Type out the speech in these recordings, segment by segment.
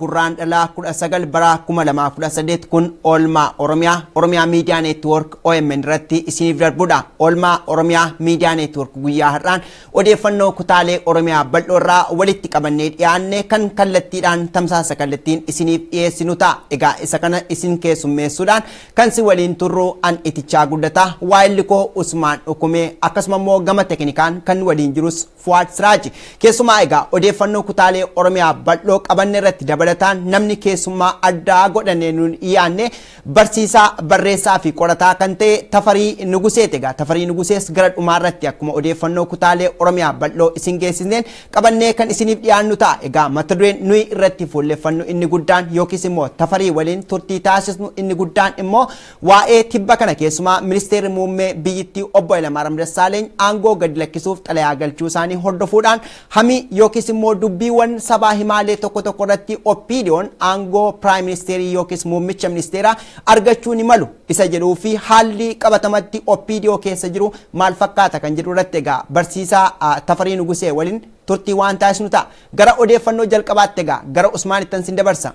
gurraan dhalaa kudha sagal bara kuma lamaa kudha saddeet kun oolmaa oromiyaa oromiyaa miidiyaa neetwoork OMN irratti isiniif darbudha. Oolmaa oromiyaa miidiyaa neetwoork guyyaa har'aan odeeffannoo kutaalee oromiyaa bal'oo irraa walitti qabannee dhiyaanne kan kallattiidhaan tamsaasa kallattiin isiniif dhiyeessinu ta'a. Egaa isa kana isin keessummeessuudhaan kan si waliin turru an itichaa guddataa waayilli koo Usmaan Dhukumee akkasuma immoo gama teknikaan kan waliin jirus Fuwaad Siraaji. Keessumaa egaa odeeffannoo kutaalee oromiyaa bal'oo qabanne irratti dabalataan namni keessummaa addaa godhannee nuun dhiyaanne barsiisaa barreessaa fi qorataa kan ta'e Tafarii Nuguseeti egaa Tafarii Nugusees gara dhumaa irratti akkuma odeeffannoo kutaalee oromiyaa bal'oo isin geessisneen qabannee kan isiniif dhiyaannu ta'a. Egaa mata dureen nuyi irratti fuulleffannu inni guddaan yookiis immoo Tafarii waliin turtii taasisnu inni guddaan immoo waa'ee tibba kana keessumaa ministeerri muummee biyyittii obbo Hayilamaariyaam Dassaaleeny aangoo gadi lakkisuuf xalayaa galchuu isaanii hordofuudhaan hamii yookiis immoo dubbiiwwan sabaa himaalee tokko tokko irratti oppiidiyoon aangoo piraayim ministeerii yookiis muummicha ministeeraa argachuu ni malu isa jedhuu fi haalli qabatamatti oppiidiyoo keessa jiru maal fakkaata kan jedhu irratti egaa barsiisaa Tafarii Nugusee waliin turtii waan taasisnu ta'a. Gara odeeffannoo jalqabaatti egaa gara Usmaanittan sin dabarsa.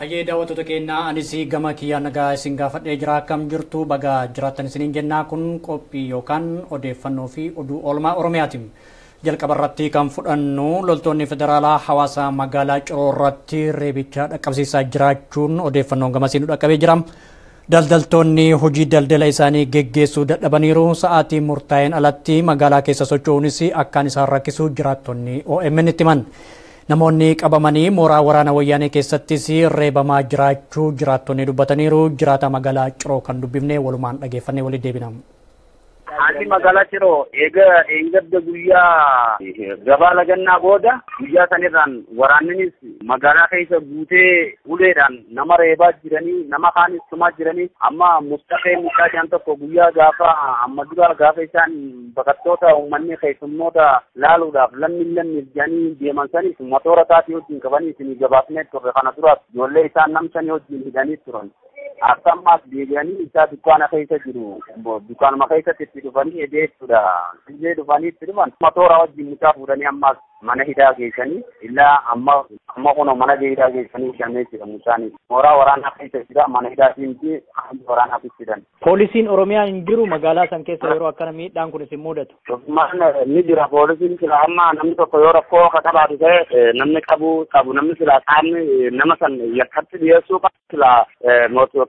Hayyee daawwattoota keenyaa anis gama kiyyaa nagaa isin gaafadhee jira akkam jirtu baga jiraattan isiniin jennaa kun qophii yookaan odeeffannoo fi oduu oolmaa Oromiyaati. Jalqaba irratti kan fudhannu loltoonni federaalaa hawaasa magaalaa ciroo irratti reebicha dhaqqabsiisaa jiraachuun odeeffannoon gamasii nu dhaqqabee jira. Daldaltoonni hojii daldala isaanii geggeessuu dadhabaniiru sa'aatii murtaa'een alatti magaalaa keessa socho'uunis akkaan isaan rakkisu jiraattonni OMN itti himan. Namoonni qabamanii mooraa waraana wayyaanee keessattis reebamaa jiraachuu jiraattonni dubbataniiru jiraata magaalaa ciroo kan dubbifne walumaan dhageeffannee waliin deebina. Haalli magaalaa Ciroo eega eeggadda guyyaa gabaa lagannaa booda guyyaa sanirraan waraanninis magaalaa keessa guutee uleedhaan nama reebaa jiranii nama kaanis tumaa jiranii amma mustaqee mucaan tokko guyyaa gaafa amma dura gaafa isaan baqattoota uummanni keessummoota laaluudhaaf lammi lammi jedhanii deeman sanis motora taatii wajjin qabanii isin gabaafnee turre kana duraas ijoollee isaan namsanii wajjin hidhanii turan. Akkammas deebi'anii isaa dukkaana keessa jiru. Dukkaanuma keessatti itti dhufanii edee jechuudha. Illee dhufanii itti dhufan motora wajjin mucaa fuudhanii ammas mana hidhaa geessanii illaa amma amma kun mana hidhaa geessanii hidhamee jira mucaan. Mooraa waraanaa keessa jira mana hidhaatiin fi waraanaa fidan. Poolisiin Oromiyaa hin jiru magaalaa san keessa yeroo akkana miidhaan kun isin mudatu. Tokkummaan ni jira poolisiin sila amma namni tokko yoo rakkoo akka qabaatu ta'e namni qabu qabu namni sila qaamni nama san yakkatti dhiyeessuu qabu sila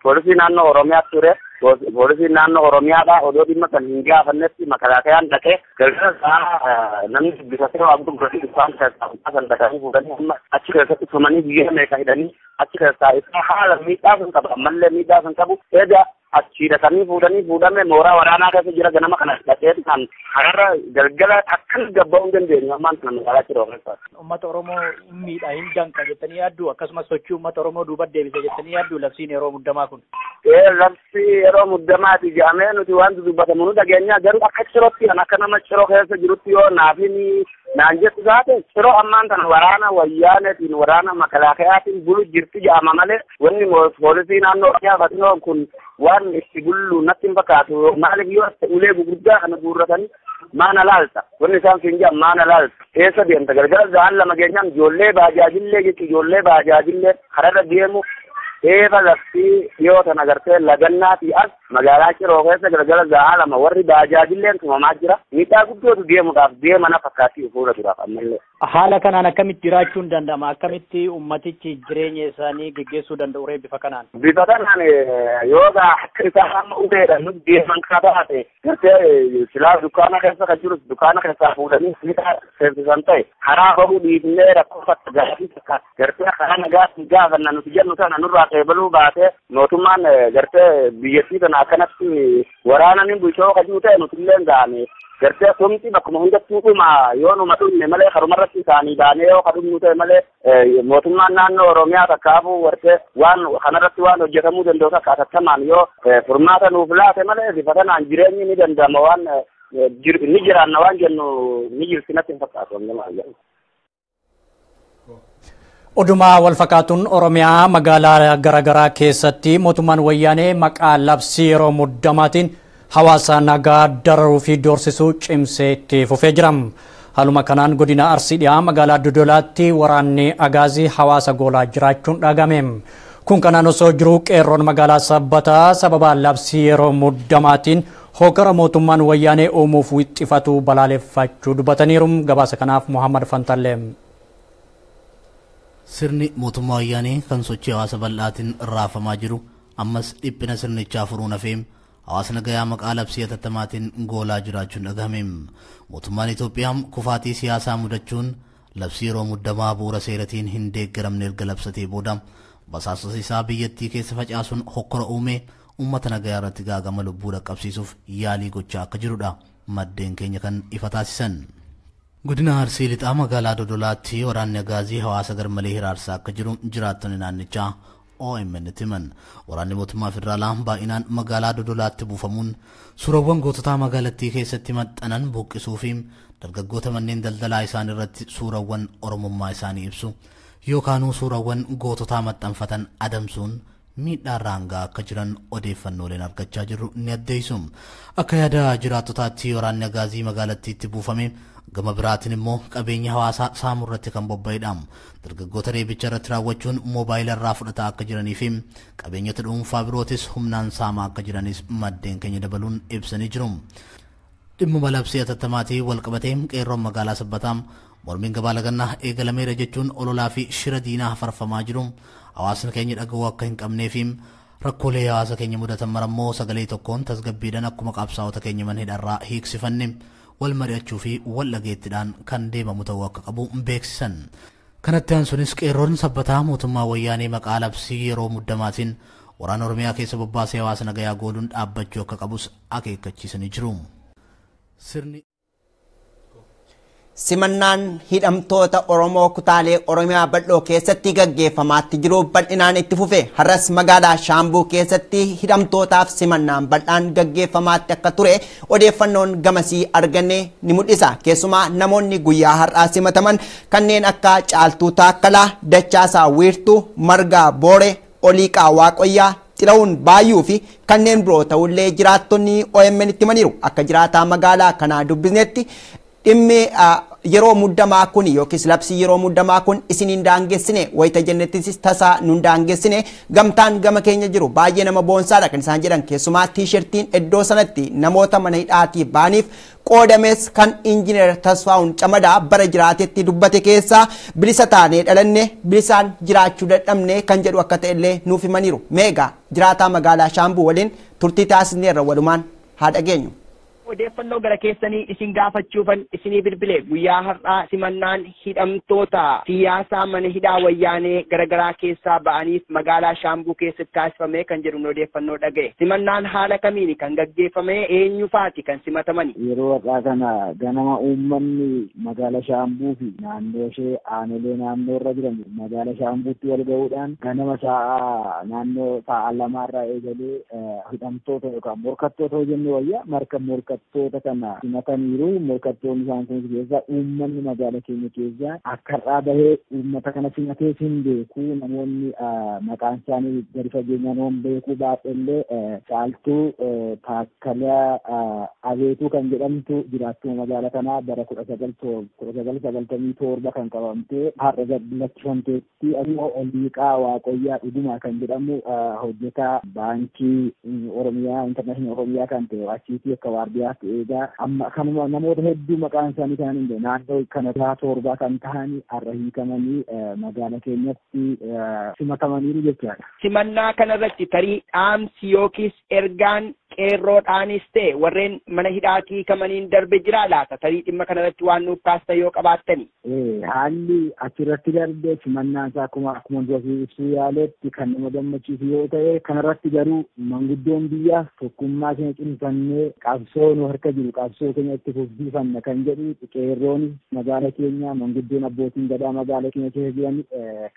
poolisiin naannoo Oromiyaatti ture. Poolisiin naannoo Oromiyaadha odoo dhimma san hin gaafannetti makalaakayaan dhaqee galgala isaa namni bitatee waa gurguranii isaan keessaa san dhaqanii fuudhanii amma achi keessatti tumanii biyya meeqa hidhanii achi keessaa isaa haala miidhaa sun qaba ammallee miidhaa sun qabu eega achi dhaqanii fuudhanii fuudhame mooraa waraanaa keessa jira ganama kana dhaqee kan hararra galgala akkan gabba'uu hin dandeenyu ammaan kana magaalaa Ciroo keessa. Uummata Oromoo hin miidha hin danqa jettanii yaaddu akkasumas sochii uummata Oromoo duuba deebise jettanii yaaddu labsiin yeroo muddamaa kun. Ee labsi yeroo muddamaati jedhamee nuti wanti dubbatamu nu dhageenya garuu akka cirootti kan akka nama ciroo keessa jirutti yoo naafini naan jettu taate ciroo ammaan kana waraana wayyaaneetiin waraana makalaakayaatiin bulu jirti jedhama malee wanni poolisii naannoo Oromiyaa kun waan itti bullu natti hin fakkaatu maaliif yoo ulee gurguddaa kana guurratanii maana laalta. Wanni isaan siin jedhan maana laalta. Eessa deemta? Galgala ga'an lama geenyaan ijoollee baajaajillee jechu ijoollee baajaajillee kararra deemu eeba laftii dhiyoo tana gartee lagannaatii as magaalaa Ciroo keessa galgala ga'aa lama warri baajaajilleen tumamaa jira miidhaa guddootu deemuudhaaf deemana fakkaattii fuula duraaf ammallee. Haala kanaan akkamitti jiraachuun danda'ama akkamitti ummatichi jireenya isaanii geggeessuu danda'u ree bifa kanaan. Bifa kanaan yoo akka isaan amma uteedha nuti deeman kana taate gartee silaa dukkaana keessa kan jirus dukkaana keessaa fuudhanii miidhaa seersisan ta'e karaa bahuu dhiifnee rakkoo fakka gaafii takka gartee karaa nagaatti gaafanna nuti jennu sana nurraa qeebaluu baatee mootummaan gartee biyyattii kana akkanatti waraananii bulchoo kajuu ta'e nutillee ga'ame gartee somti bakkuma hundattuu dhuma yoo numa dhumne malee karumarratti isaanii baanee yoo kadhumnu ta'e malee mootummaan naannoo Oromiyaa takkaafuu gartee waan kanarratti waan hojjetamuu danda'u takka atattamaan yoo furmaata nuuf laate malee bifa kanaan jireenyi ni danda'ama waan ni jiraanna waan jennu ni jirsinatti hin fakkaatu. Odumaa wal fakkaatuun Oromiyaa magaalaa garaagaraa keessatti mootummaan wayyaanee maqaa labsii yeroo muddamaatiin hawaasa nagaa dararuu fi doorsisuu cimsee itti fufee jira. Haaluma kanaan godina Arsii dhiyaa magaalaa Dodolaatti waraanni agaazii hawaasa goolaa jiraachuun dhagame. Kun kanaan osoo jiruu qeerroon magaalaa Sabbataa sababa labsii yeroo muddamaatiin hoogara mootummaan wayyaanee uumuuf wixxifatu balaaleffachuu dubbataniiru. Gabaasa kanaaf Muhammad Fantallee. Sirni mootummaa wayyaanee kan sochii hawaasa bal'aatiin raafamaa jiru ammas dhiphina sirnichaa furuun hafeem hawaasa nagayaa maqaa labsii atattamaatiin goolaa jiraachuun dhagahame. Mootummaan Itoophiyaa kufaatii siyaasaa mudachuun labsii yeroo muddamaa bu'uura seeratiin hin deeggaramne erga labsatee booda basaasota isaa biyyattii keessa facaasuun hokkora uume uummata nagayaa irratti gaagama lubbuu dhaqqabsiisuuf yaalii gochaa akka jirudha. Maddeen keenya kan ifa taasisan. Godina Arsii lixaa magaalaa Dodolaatti waraanni agaazii hawaasa garmalee hiraarsaa akka jiru jiraattonni naannichaa OMN himan. Waraanni mootummaa federaalaa baay'inaan magaalaa Dodolaatti buufamuun suurawwan goototaa magaalattii keessatti maxxanan buqqisuu fi dargaggoota manneen daldalaa isaan irratti suurawwan oromummaa isaanii ibsu yookaanuu suurawwan goototaa maxxanfatan adamsuun miidhaa raangaa akka jiran odeeffannooleen argachaa jirru ni addeessu. Akka yaada jiraattotaatti waraanni agaazii magaalattiitti buufame gama biraatiin immoo qabeenya hawaasaa saamuu irratti kan bobba'edha. Dargaggoota reebicha irratti raawwachuun moobaayila irraa fudhataa akka jiranii fi qabeenyota dhuunfaa birootis humnaan saamaa akka jiranis maddeen keenya dabaluun ibsanii jiru. Dhimma labsii atattamaatii wal qabatee qeerroon magaalaa sabbataa mormiin gabaa lagannaa eegalameera jechuun ololaa fi shira diinaa farfamaa jiru. Hawaasni keenya dhaga'uu akka hin qabnee fi rakkoolee hawaasa keenya mudatan marammoo sagalee tokkoon tasgabbiidhaan akkuma qabsaa'ota keenya manhidharraa hiiksifanne wal mari'achuu fi wal dhageettiidhaan kan deemamu ta'uu akka qabu beeksisan. Kanatti aansunis qeerroon sabbataa mootummaa wayyaanee maqaa labsii yeroo muddamaatiin waraana Oromiyaa keessa bobbaasee hawaasa nagayaa gooluun dhaabbachuu akka qabus akeekkachiisanii jiru. Simannaan hidhamtoota Oromoo kutaalee Oromiyaa bal'oo keessatti gaggeeffamaatti jiru. Bal'inaan itti fufe har'as magaalaa Shaambuu keessatti hidhamtootaaf simannaan bal'aan gaggeeffamaatti akka ture odeeffannoon gamasii arganne ni mul'isa. Keessumaa namoonni guyyaa har'aa simataman kanneen akka Caaltuu Taakkalaa Dachaasaa Wiirtuu Margaa Booree Oliiqaa Waaqoyyaa xila'uun baay'uu fi kanneen biroo ta'ullee jiraattonni OMN itti himaniiru. Akka jiraataa magaalaa kanaa dubbisnetti dhimmi yeroo muddamaa kun yookiis labsii yeroo muddamaa kun isin hin daangessine wayita jennettis tasaa nun daangessine gamtaan gama keenya jiru baay'ee nama boonsaadha. Kan isaan jedhan keessumaa tiishertiin iddoo sanatti namoota mana hidhaatii baaniif qoodames kan injineer Tasfaa'uun Camadaa bara jiraatetti dubbate keessaa bilisa taanee dhalanne bilisaan jiraachuu dadhabne kan jedhu akka ta'ellee nuuf himaniiru. Meegaa jiraataa magaalaa Shaambuu waliin turtii taasisneerra walumaan haa dhageenyu. Odeeffannoo gara keessanii isin gaafachuufan isinii bilbile. Guyyaa har'aa simannaan hidhamtoota. Siyaasaa mana hidhaa wayyaanee garaagaraa keessaa ba'aniif magaalaa shaambuu keessatti taasifame kan jedhu odeeffannoo dhaga'e. Simannaan haala kamiini? Kan gaggeeffame eenyu faati kan simatamani. Yeroo har'aa kana ganama uummanni magaala shaambuu fi naannoo ishee aanolee naannoo irra jiran magaala shaambuutti wal gahuudhaan ganama sa'a naannoo sa'a lamaarraa eegalee hidhamtoota yookaan morkattoota jennee wayyaa marka morka morkattoota kana simataniiru morkattoonni isaan kun keessa uummanni magaala keenya keessa akka har'aa bahee uummata kana simatee hin beeku. Namoonni maqaan isaanii gadi fageenyaan waan beekuu baadhellee caaltuu taakkalaa abeetuu kan jedhamtu jiraattuu magaala kanaa bara kudha sagal kudha sagal sagaltamii torba kan qabamtee har'a gaddilachifamteetti ammoo oliiqaa waaqoyyaa dhuguma kan jedhamu hojjetaa baankii oromiyaa intarnaashinaal oromiyaa kan ta'e achiitii akka waardiyaatti eegaa amma kanuma namoota hedduu maqaan isaanii kan hin naannoo kana torbaa kan ta'anii har'a hiikamanii magaala keenyatti simatamaniiru jechaadha. Simannaa kanarratti tarii dhaamsi yookiis ergaan qeerroodhaanis ta'e warreen mana hidhaatii hiikamaniin darbe jira laata tarii dhimma kanarratti waan nuuf kaasta yoo qabaattani. Haalli achirratti darbe simannaan isaa akkuma akkuma duratti ibsuu yaaletti kan nama gammachiisu yoo ta'e kanarratti garuu manguddoon biyyaa tokkummaa keenya cimsannee qabsoo nu harka jiru. Qabsoo keenya itti fufsiifanna kan jedhu qeerroonis magaala keenya manguddoon abbootiin gadaa magaala keenya keessa jiran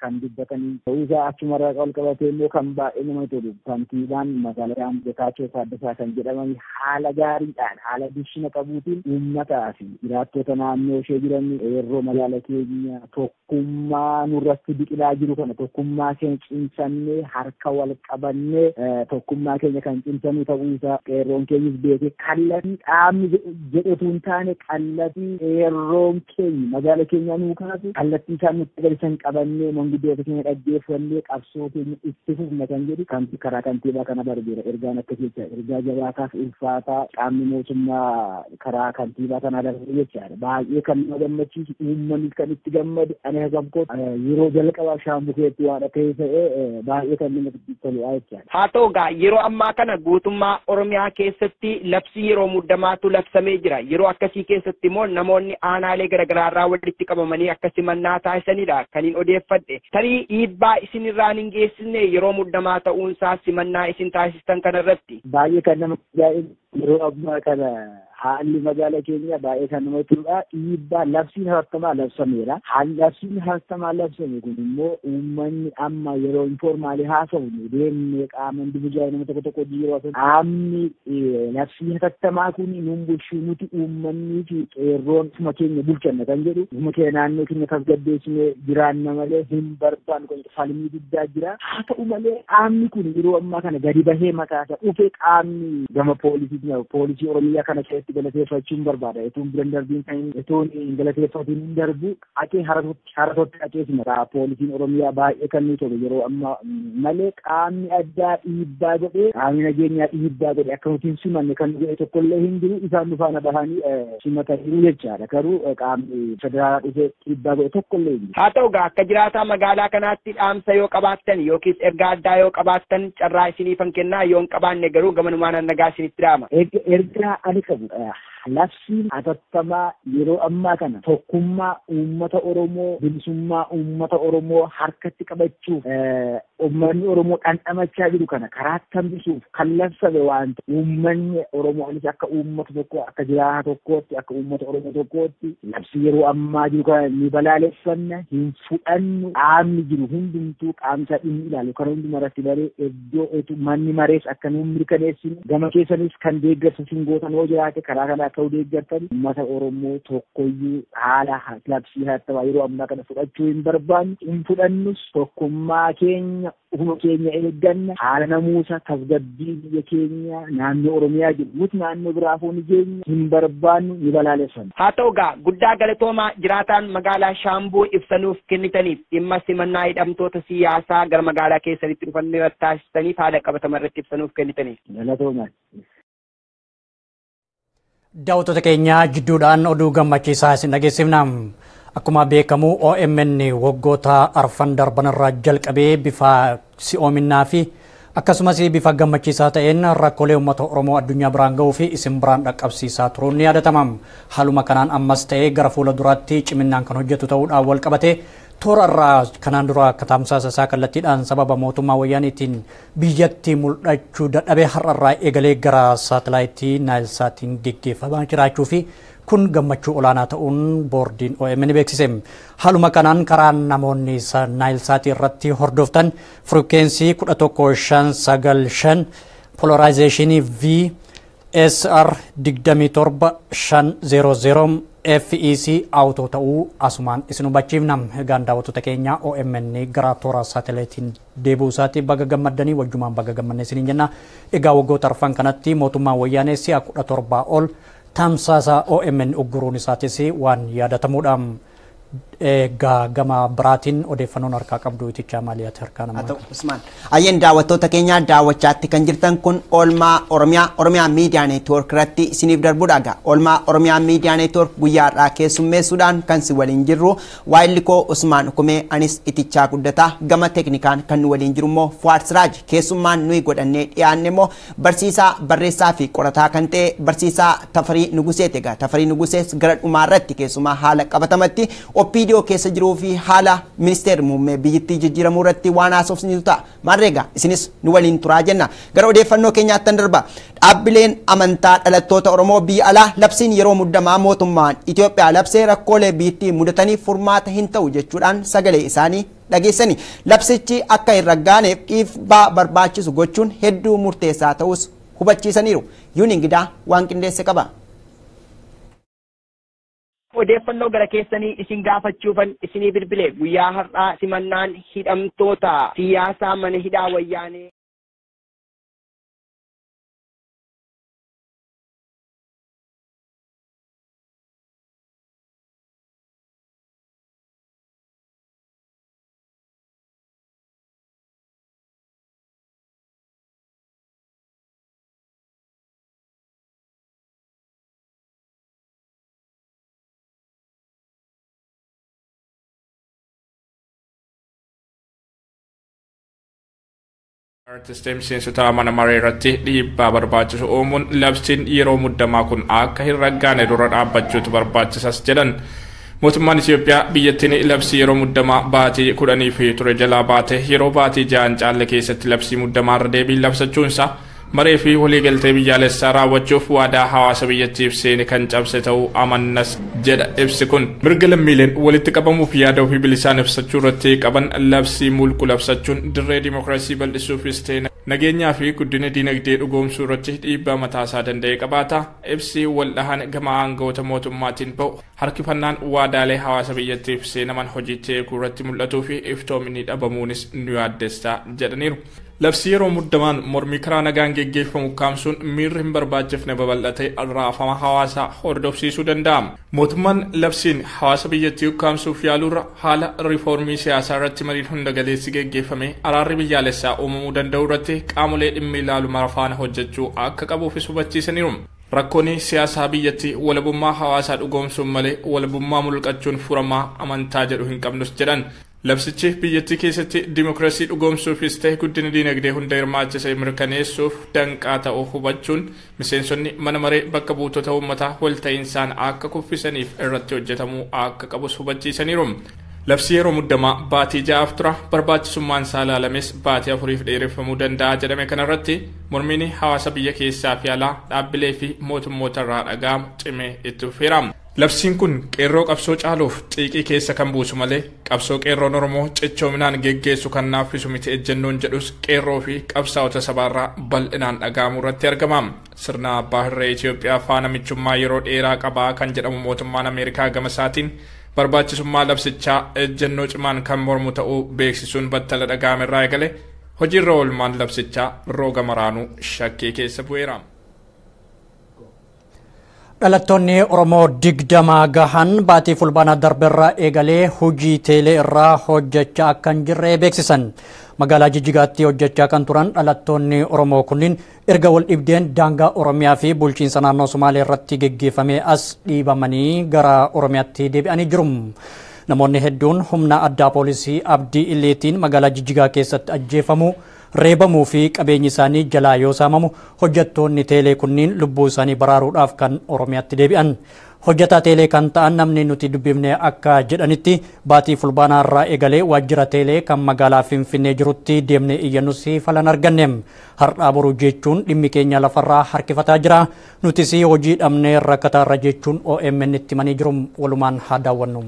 kan dubbatanii. Ta'uusaa achumarraa ol qabatee immoo kan baay'ee nama tolu. Kantiibaan magaalaa Getaachoo Taaddasaa fa'aa kan jedhaman haala gaariidhaan haala dushina qabuutiin uummataa fi jiraattota naannoo ishee jiran yeroo magaala keenya tokkummaa nurratti biqilaa jiru kana tokkummaa keenya cimsannee harka wal qabannee tokkummaa keenya kan cimsannu ta'uu isaa qeerroon keenyas beekee kallattii dhaabni jedhetu hin taane kallattii qeerroon keenya magaala keenya nuu kaasu kallattii isaan nutti agarsiisan qabannee manguddoota keenya dhaggeeffannee qabsoo keenya itti fufna kan jedhu karaa kantiibaa kana darbeera ergaan akka jecha ergaa jabaataaf ulfaataa qaamni mootummaa karaa kantiibaa kanaa darbee jechaadha baay'ee kan nama gammachiisu uummanni kan itti gammadu ani hagabkoo yeroo jalqabaaf shaambukeetti waan akka ta'e baay'ee kan namatti toludha jechaadha. haa ta'u gaa yeroo ammaa kana guutummaa oromiyaa keessatti labsii yeroo muddamaatu labsamee jira. Yeroo akkasii keessatti immoo namoonni aanaalee garaagaraarraa walitti qabamanii akka simannaa taasisanidha kan hin odeeffadhe. Tarii dhiibbaa isinirraan hin geessisne yeroo muddamaa ta'uunsaa simannaa isin taasistan kanarratti. Baay'ee kan nama ajaa'ibu yeroo ammaa kana haalli magaala keenya baay'ee kan namatti toludha. Dhiibbaa labsiin hatattamaa labsameera. Haalli labsiin hatattamaa labsame kun immoo uummanni amma yeroo informaalii haasa'u deemnee qaama individuaalii nama tokko tokko yeroo haasa'u qaamni labsii hatattamaa kun nun bulchuu nuti uummanni fi qeerroon ufuma keenya bulchanna kan jedhu ufuma keenya naannoo keenya tasgabbeessinee jiraanna malee hin barbaannu falmii guddaa jira. Haa ta'u malee qaamni kun yeroo ammaa kana gadi bahee mataasaa dhufee qaamni gama poolisii poolisii oromiyaa kana keessatti galateeffachuun barbaada. Ituun biran darbiin kan ituun hin galateeffatiin hin darbu aqee haratotti aqee simata poolisiin oromiyaa baay'ee kan nuyi tolu yeroo ammaa malee qaamni addaa dhiibbaa godhee qaamni nageenyaa dhiibbaa godhee akka nuti hin simanne kan godhe tokkollee hin jiru isaan nufaana bahanii simataniiru jechaadha. Garuu qaamni federaalaa dhufee dhiibbaa godhe tokkollee hin jiru. haa ta'u gaa akka jiraataa magaalaa kanaatti dhaamsa yoo qabaattan yookiis ergaa addaa yoo qabaattan carraa isiniifan kennaa yoo hin qabaanne garuu gamanumaan nagaa isinitti dhaama. Ergaa ani qabu ass. Labsiin hatattamaa yeroo ammaa kana tokkummaa uummata Oromoo bilisummaa uummata Oromoo harkatti qabachuuf uummanni Oromoo dhandhamachaa jiru kana karaatti hambisuuf kan labsame waan ta'e uummanni Oromoonis akka uummata tokko akka jiraata tokkootti akka uummata Oromoo tokkootti labsii yeroo ammaa jiru kana ni balaaleffanna hin fudhannu qaamni jiru hundumtuu qaamsa dhimmi ilaalu. Kan hunduma irratti baree iddoo manni marees akka nuun mirkaneessinu gama keessanis kan deeggarsa sin gootan yoo jiraate karaa kana akka deeggartan uummata Oromoo tokkoyyuu haala labsii hatattamaa yeroo ammaa kana fudhachuu hin barbaannu hin fudhannus tokkummaa keenya ufuma keenya eegganna haala namuusa tasgabbii biyya keenya naannoo Oromiyaa jiru nuti naannoo biraa fuuni keenya hin barbaannu ni balaaleffanna. haa ta'u gaa guddaa galatoomaa jiraataan magaalaa shaambuu ibsanuuf kennitaniif dhimma simannaa hidhamtoota siyaasaa gara magaalaa keessanitti dhufanii taasistaniif haala qabatama irratti ibsanuuf kennitaniif. Galatoomaa. Daawwattoota keenya jidduudhaan oduu gammachiisaa isin dhageessifna. Akkuma beekamu OMN waggoota arfan darban irraa jalqabee bifa si'oominaa fi akkasumas bifa gammachiisaa ta'een rakkoolee uummata Oromoo addunyaa biraan gahuu fi isin biraan dhaqqabsiisaa turuun ni yaadatama. Haaluma kanaan ammas ta'ee gara fuula duraatti ciminaan kan hojjetu ta'uudhaan wal qabate toora irraa kanaan dura akka tamsaasa isaa kallattiidhaan sababa mootummaa wayyaaniitiin biyyatti mul'achuu dadhabee har'a irraa eegalee gara saatalaayitii naayilsaatiin geggeeffamaa jiraachuu fi kun gammachuu olaanaa ta'uun boordiin OMN beeksise. Haaluma kanaan karaa namoonni naayilsaatii irratti hordoftan firikeensii 1195 polarizeeshinii V SR 27500 FEC auto ta'uu asumaan isin hubachiifna. Egaan daawwattoota keenya OMN gara toora saatalaayitiin deebi'uu isaatti baga gammaddanii wajjumaan baga gammanne isiniin jenna. Egaa waggoota arfan kanatti mootummaan wayyaanee si'a kudha torbaa ol tamsaasa OMN ugguruun isaatis waan yaadatamuudha. Egaa gama biraatiin odeeffannoon harkaa qabdu itichaa maaliyaati harkaa namaa Usmaan. Ayyeen daawwattoota keenya daawwachaatti kan jirtan kun oolmaa Oromiyaa Oromiyaa Miidiyaa Neetwoork irratti isiniif darbuudha egaa. Oolmaa Oromiyaa Miidiyaa Neetwoork guyyaa har'aa keessummeessuudhaan kan si waliin jirru waayilli koo Usmaan Hukumee anis itichaa guddataa gama teeknikaan kan nu waliin jiru immoo Fuwaad Siraaj keessummaan nuyi godhannee dhiyaanne immoo barsiisaa barreessaa fi qorataa kan ta'e barsiisaa Tafarii Nuguseeti egaa. Tafarii Nugusees gara dhumaa irratti keessumaa haala qabatamatti OPDO keessa jiruu fi haala ministeerri muummee biyyattii jijjiiramuu irratti waan haasofsinitu ta'a. Maarreegaa isinis nu waliin turaa jenna. Gara odeeffannoo keenyaatti darba. Dhaabbileen amantaa dhalattoota Oromoo biyya alaa labsiin yeroo muddamaa mootummaan Itoophiyaa labsee rakkoolee biyyattii mudataniif furmaata hin ta'u jechuudhaan sagalee isaanii dhageessani. Labsichi akka hin raggaaneef dhiibbaa barbaachisu gochuun hedduu murteessaa ta'us hubachiisaniiru. Yuun Ingidaa waan qindeesse qaba. Odeeffannoo gara keessanii isin gaafachuufan isinii bilbile guyyaa har'aa simannaan hidhamtoota. Siyaasaa mana hidhaa wayyaanee Artistii miseensota mana maree irratti dhiibbaa barbaachisu uumuun labsiin yeroo muddamaa kun akka hin raggaane dura dhaabbachuutu barbaachisas jedhan. Mootummaan Itoophiyaa biyyattiin labsii yeroo muddamaa baatii kudhanii fi ture jalaa baate yeroo baatii ja'an caalle keessatti labsii muddamaa irra deebiin labsachuunsa maree fi waliigaltee biyyaalessaa raawwachuuf waadaa hawaasa biyyattiif seene kan cabse ta'uu amannas jedha ibsi kun mirga lammiileen walitti qabamuuf yaada ofii bilisaan ibsachuu irratti qaban labsii mulqu labsachuun dirree dimookiraasii bal'isuufis ta'e nageenyaa fi guddina diinagdee dhugoomsuu irratti dhiibbaa mataasaa danda'e qabaata ibsi waldhahan gama aangawoota mootummaatiin ba'u harkifannaan waadaalee hawaasa biyyattiif seenaman hojiitti eeguu irratti mul'atuu fi iftoominni dhabamuunis nu yaaddessaa jedhaniiru. Labsii yeroo muddamaan mormii karaa nagaan geggeeffamu kaamsuun miirri hin barbaachifne babal'ate raafama hawaasaa hordofsiisuu danda'ama. Mootummaan labsiin hawaasa biyyattii ukkaamsuuf yaaluurra haala riifoormii siyaasaa irratti mariin hunda galeessi geggeeffame araarri biyyaalessaa uumamuu danda'u irratti qaamolee dhimmi ilaalu mara faana hojjechuu akka qabuufis hubachiisaniiru. Rakkoonni siyaasaa biyyattii walabummaa hawaasaa dhugoomsuun malee walabummaa mulqachuun furamaa amantaa jedhu hin qabnus jedhan. Labsichi biyyattii keessatti dimookiraasii dhugoomsuufis ta'e guddina diinagdee hunda hirmaachisee mirkaneessuuf danqaa ta'uu hubachuun miseensonni mana maree bakka buutota uummataa walta'insaan akka kuffisaniif irratti hojjetamuu akka qabus hubachiisaniiru. Labsii yeroo muddamaa baatii ja'aaf tura barbaachisummaan isaa ilaalames baatii afuriif dheereffamuu danda'a jedhame kanarratti mormiin hawaasa biyya keessaa fi alaa dhaabbilee fi mootummoota irraa dhaga'amu cimee itti fufeera. Labsiin kun qeerroo qabsoo caaluuf xiiqii keessa kan buusu malee qabsoo qeerroon Oromoo cichoominaan geggeessu kan naaffisu miti ejjennoon jedhus qeerroo fi qabsaa'ota sabaarraa bal'inaan dhaga'amu irratti argama. Sirna abbaa hirree Itoophiyaa faana michummaa yeroo dheeraa qabaa kan jedhamu mootummaan Ameerikaa gama isaatiin barbaachisummaa labsichaa ejjennoo cimaan kan mormu ta'uu beeksisuun battala dhaga'ame irraa eegale hojiirra oolmaan labsichaa rooga maraanuu shakkii keessa bu'eera. Dhalattoonni Oromoo digdama gahan baatii fulbaanaa darbeerraa eegalee hojii teelee irraa hojjechaa akka hin jirre beeksisan. Magaalaa Jijjigaatti hojjechaa kan turan dhalattoonni Oromoo kunniin erga wal dhibdeen daangaa Oromiyaa fi bulchiinsa naannoo Somaalee irratti geggeeffamee as dhiibamanii gara Oromiyaatti deebi'anii jiru. Namoonni hedduun humna addaa poolisii Abdii Illeetiin magaalaa Jijjigaa keessatti ajjeefamu. reebamuu fi qabeenyi isaanii jalaa yoo saamamu hojjettoonni teelee kunniin lubbuu isaanii baraaruudhaaf kan oromiyaatti deebi'an. Hojjetaa teelee kan ta'an namni nuti dubbifne akka jedhanitti baatii fulbaanaa irraa eegalee waajjira teelee kan magaalaa Finfinnee jirutti deemnee iyyannus falan arganne. Har'aa boruu jechuun dhimmi keenya lafarraa harkifataa jira. Nutis hojii dhabnee rakkataarra jechuun OMN itti manii jiru walumaan haa daawwannu.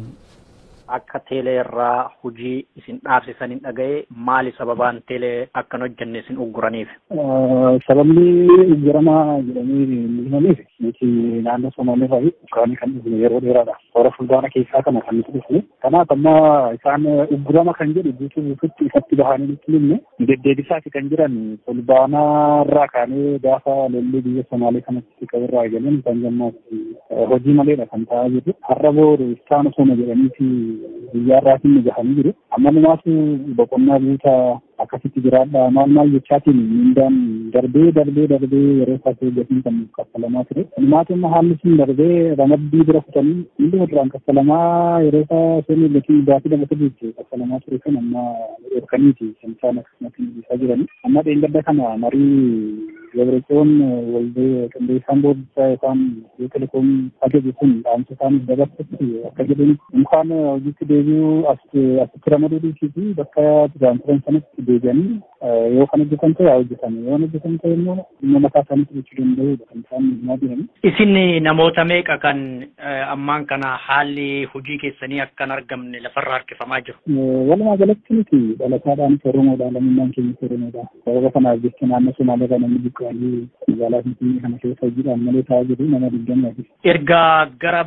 Akka teelee irraa hojii isin dhaabsisan hin dhaga'e maali sababaan teelee akkan hojjenne isin ugguraniif? Sababni ugguramaa jedhamee himaniif nuti naannoo Somaalee irraa ukkaanii kan dhufne yeroo dheeraadha. Hora fulbaana keessaa kana kan nuti dhufne. Kanaaf amma isaan uggurama kan jedhu guutuu guutuutti ifatti bahanii nutti himne deddeebisaati kan jiran fulbaanaa irraa kaanee gaafa lolli biyya Somaalee kanatti qabirraa eegaleen kan jammaatti hojii maleedha kan ta'aa jiru. Har'a booda isaan osoo jedhaniiti guyyaarraatiin nu gahanii jiru. Amma numaatu boqonnaa guutaa akkasitti jiraadha. Maal maal jechaatiin mindaan darbee darbee darbee yeroo isaa hojjetiin kan kaffalamaa ture. Numaatu immoo haalli sun darbee ramaddii bira kutanii hunduma duraan kaffalamaa yeroo isaa isheen hojjetiin baatii lama sadiitti kaffalamaa ture kan amma dhorkaniiti kan isaan akkasumatti isaa jirani. Amma dheengadda kana marii Gabreetoon waldee qindeessaan boordisaa yookaan yoo telekoom ajaju kun dhaamsa isaaniif dabarsutti akka jedhani mukaan hojiitti deebi'uu asitti ramaduu dhiisii fi bakka duraan turan sanatti deebi'anii yoo kan hojjetan ta'e haa hojjetan yoo kan hojjetan ta'e immoo dhimma mataa isaanii fudhachuu danda'udha kan isaan himaa jiran. Isin namoota meeqa kan ammaan kana haalli hojii keessanii akka hin argamne lafarra harkifamaa jiru? Walumaa galatti nuti dhalataadhaanis Oromoodha lammummaan keenyas Oromoodha. Sababa kanaaf jecha naannoo Somaaliirraa namni buqqa'anii magaalaa Finfinnee kana keessa hojiidhaan malee taa'aa jiru nama digdamii Erga gara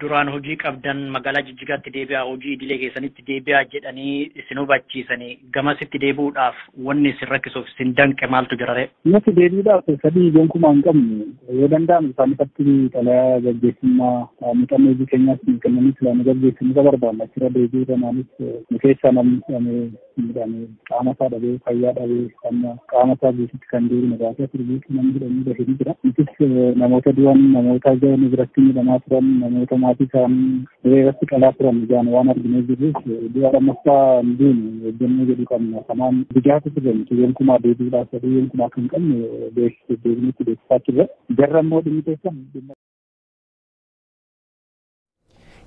duraan hojii qabdan magaalaa Jijjigaatti deebi'aa hojii idilee keessanitti deebi'aa jedhanii isin hubachiisanii gamasitti deebi'uudhaaf wanni isin rakkisuuf isin danqe maaltu jirare? Nuti deebiidhaaf sadii gonkumaa hin qabnu yoo danda'amu isaan ifatti xalayaa gaggeessummaa muuxannoo hojii keenyaas nu kennanii filaanii gaggeessinu ka barbaanna achirra deebi'uu kanaanis nu keessaa namni hidhamee qaama isaa dhabee fayyaa dhabee amma qaama isaa guututti kan deebiin baasee sirbiitti namni hidhamee bahee jira. Nutis namoota du'an namoota nu biratti miidhamaa turan namoota maatii isaanii diree irratti qalaa turan ijaan waan arginee jirruuf du'a lammaffaa hin deemu hojjennoo jedhu qabna. Kanaan bijaatu turre nuti gonkumaa deebiidhaaf sadii gonkumaa kan qabne beeksisuuf deebinutti beeksisaa turre. Jarra immoo dhimmi keessan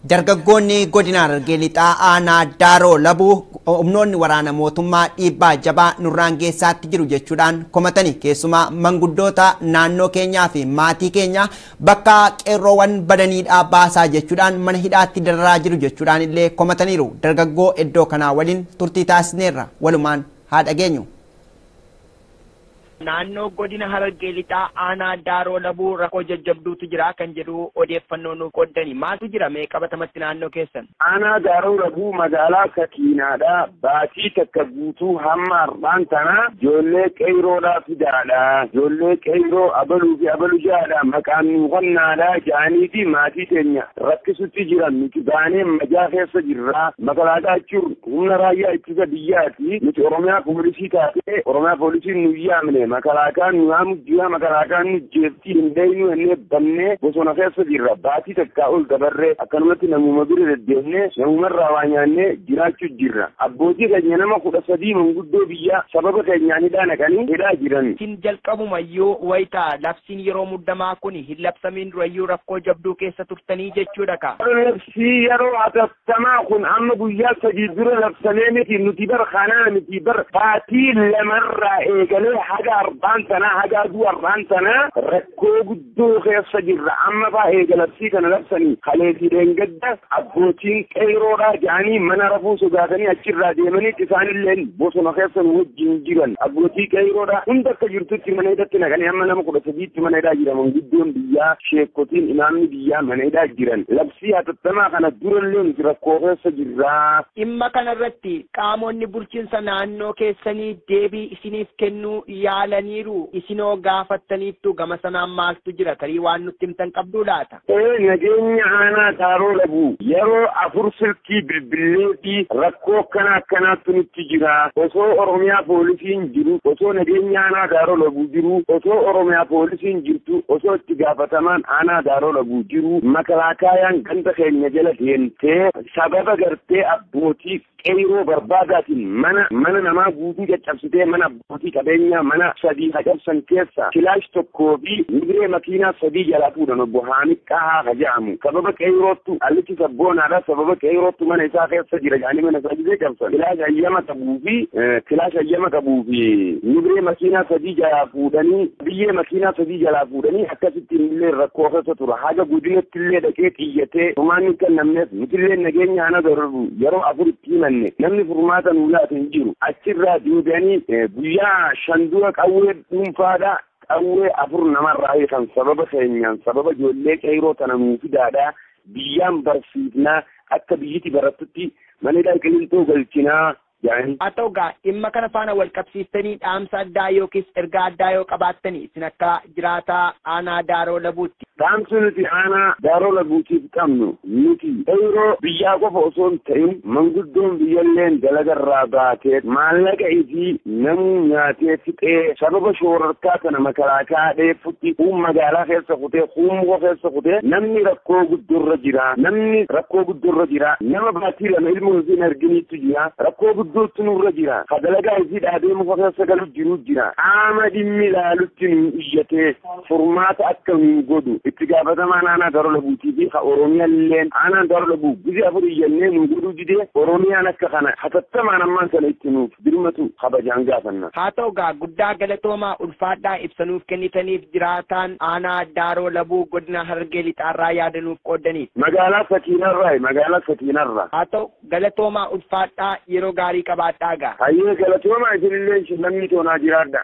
Dargaggoonni godina Harargee lixaa aanaa Daaroo Labuu humnoonni waraana mootummaa dhiibbaa jabaa nurraan geessaatti jiru jechuudhaan komatanii keessumaa manguddoota naannoo keenyaa fi maatii keenya bakka qeerroowwan badaniidhaa baasaa jechuudhaan mana hidhaatti dararaa jiru jechuudhaan illee komataniiru. Dargaggoo iddoo kanaa waliin turtii taasisneerra walumaan haa dhageenyu. Naannoo godina harargee lixaa aanaa daaroo labuu rakkoo jajjabduutu jira. Kan jedhu odeeffannoo nuuf qoddani maaltu jira? Mee qabatamatti naannoo keessan. Aanaa daaroo labuu magaalaa sakiinaadha baatii takka guutuu hamma har'aan tana ijoollee qeeyroodhaa fidaadha. Ijoollee qeeyroo abaluu fi abalu jaadha. Maqaan nuufannaadha ja'anii fi maatii teenya rakkisutti jiran nuti baanee majaa keessa jirra. Jechuun humna raayyaa ittisa biyyaati. Nuti oromiyaa poolisii taatee oromiyaa poolisiin nu yaamne makalaakaan nu yaamu ji'a makalaakaan nu jeeftii hin beeynu ennee bannee bosona keessa jirra baatii takkaa ol dabarree akkanumatti namuma bira deddeemnee namumarraa waa nyaannee jiraachuu jirra abbootii keenya nama kudha sadii manguddoo biyyaa sababa keenyaan hidhaa naqanii hidhaa jiran. Isin jalqabumayyuu wayita labsiin yeroo muddamaa kun hin labsamiin durayyuu rakkoo jabduu keessa turtanii jechuudha ka. Labsii yeroo hatattamaa kun amma guyyaa sadii dura labsamee miti nuti bar kanaa miti bar baatii lamarraa eegalee haga arbaan tanaa haga aduu arbaan tanaa rakkoo guddoo keessa jirra. Amma faa eega labsii kana labsanii kaleetii deengadda abbootiin qeeroodhaa jedhanii mana rafuu sodaatanii achirraa deemanii isaanillee bosona keessa nu wajjin jiran. Abbootii qeeroodhaa hunda akka jirtutti mana hidhatti naqanii amma nama kudha sadiitti mana hidhaa jiraman guddoon biyyaa sheekotiin imaamni biyyaa mana hidhaa jiran. Labsii hatattamaa kana durallee nuti rakkoo keessa jirraa. Dhimma kanarratti qaamonni bulchiinsa naannoo keessanii deebii isiniif kennuu yaalaniiru isinoo gaafattaniittu gama sanaan maaltu jira? Tarii waan nutti himtan qabduu laata. Ee nageenya aanaa daaroo labuu yeroo afur silkii bilbilee fi rakkoo akkana akkanaattu nutti jira. Osoo oromiyaa poolisiin jiru osoo nageenya aanaa daaroo labuu jiru osoo oromiyaa poolisiin jirtu osoo itti gaafatamaan aanaa daaroo labuu jiru makalaakaayaan ganda keenya jala deemtee sababa gartee abbootii qeyroo barbaadaatiin mana mana namaa guutuu caccabsitee mana abbootii qabeenyaa mana sadii hacabsan keessa kilaash tokkoo fi nibiree makiinaa sadii jalaa fuudhan obbo Haamid Qahaa ka jedhamu sababa qeyrootu allichi sabboonaadha sababa qeyrootu mana isaa keessa jira jedhanii mana isaa gisee cabsan kilaash hayyama qabuu fi kilaash hayyama qabuu fi nibiree makiinaa sadii jalaa fuudhanii biyyee makiinaa sadii jalaa fuudhanii akkasitti illee rakkoo keessa tura haga godinatti illee dhaqee xiyyatee furmaanni kan namneef nutillee nageenya hana garuru yeroo afur itti himanne namni furmaata nuu laatu hin jiru achirraa deebi'anii guyyaa shan dura qawwee dhuunfaadha qawwee afur namarraa kan sababa keenyaan sababa ijoollee qeyroo tana nuu fidaadha biyyaan barsiifnaa akka biyyiti barattutti manidhaa qilintoo galchinaa haa ta'u gaa dhimma kana faana wal qabsiistanii dhaamsa addaa yookiis ergaa addaa yoo qabaattanii isin akka jiraataa aanaa daaroo labuutti. Dhaamsi nuti aanaa daaroo labuutiif qabnu nuti qeyroo biyyaa qofa osoo hin ta'in manguddoon biyyalleen dalagarraa baatee maallaqa isii namuu nyaatee fixee sababa shoorarkaa kana makalaakaa dheeffutti kuun magaalaa keessa kutee kuun muka keessa kutee namni rakkoo guddorra jira namni rakkoo guddorra jira nama baatii lama ilmoo hin arginiitu jira rakkoo nurra jira isii jiru jira qaama dhimmi ilaalutti nu iyyatee furmaata akka nu godhu itti gaafatamaa aanaa daro labuutii fi ka oromiyaa illeen aanaan daro labuu gizi afur iyyannee nu godhuu didee oromiyaan akka kana hatattamaan ammaan sana itti nuuf dirmatu kabajaan gaafanna. haa ta'u gaa guddaa galatoomaa ulfaadhaa ibsanuuf kennitaniif jiraataan aanaa daaroo labuu godina harargee lixaarraa yaadanuuf qoodaniif. Magaalaa Sakiinarraa magaalaa Sakiinarraa. haa ta'u galatoomaa ulfaadhaa yeroo gaarii qabaadhaa gaa. Hayyee galatoomaa isinillee namni toonaa jiraadha.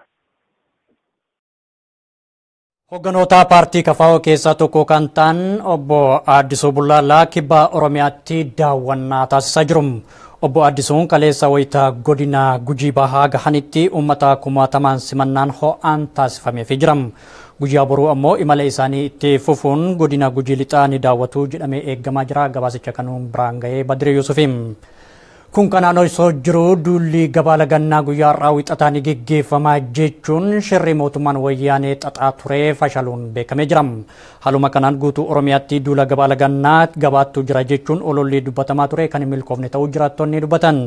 Hogganoota paartii kafaa'oo keessaa tokko kan ta'an obbo Addisuu Bullaallaa kibba Oromiyaatti daawwannaa taasisaa jiru. Obbo Addisuun kaleessa wayitaa godina Gujii Bahaa gahanitti uummata kumaatamaan simannaan ho'aan taasifameefii jira. Guyyaa boruu ammoo imala isaanii itti fufuun godina Gujii Lixaa ni daawwatu jedhamee eeggamaa jira. Gabaasicha kanuun biraan gahee Badiri Yusufiin. Kun kanaan osoo jiru duulli gabaa lagannaa guyyaa har'aa wixataa ni geggeeffamaa jechuun shirri mootummaan wayyaanee xaxaa ture fashaluun beekamee jira. Haaluma kanaan guutuu Oromiyaatti duula gabaa lagannaa gabaattu jira jechuun ololli dubbatamaa ture kan hin milkoofne ta'uu jiraattonni dubbatan.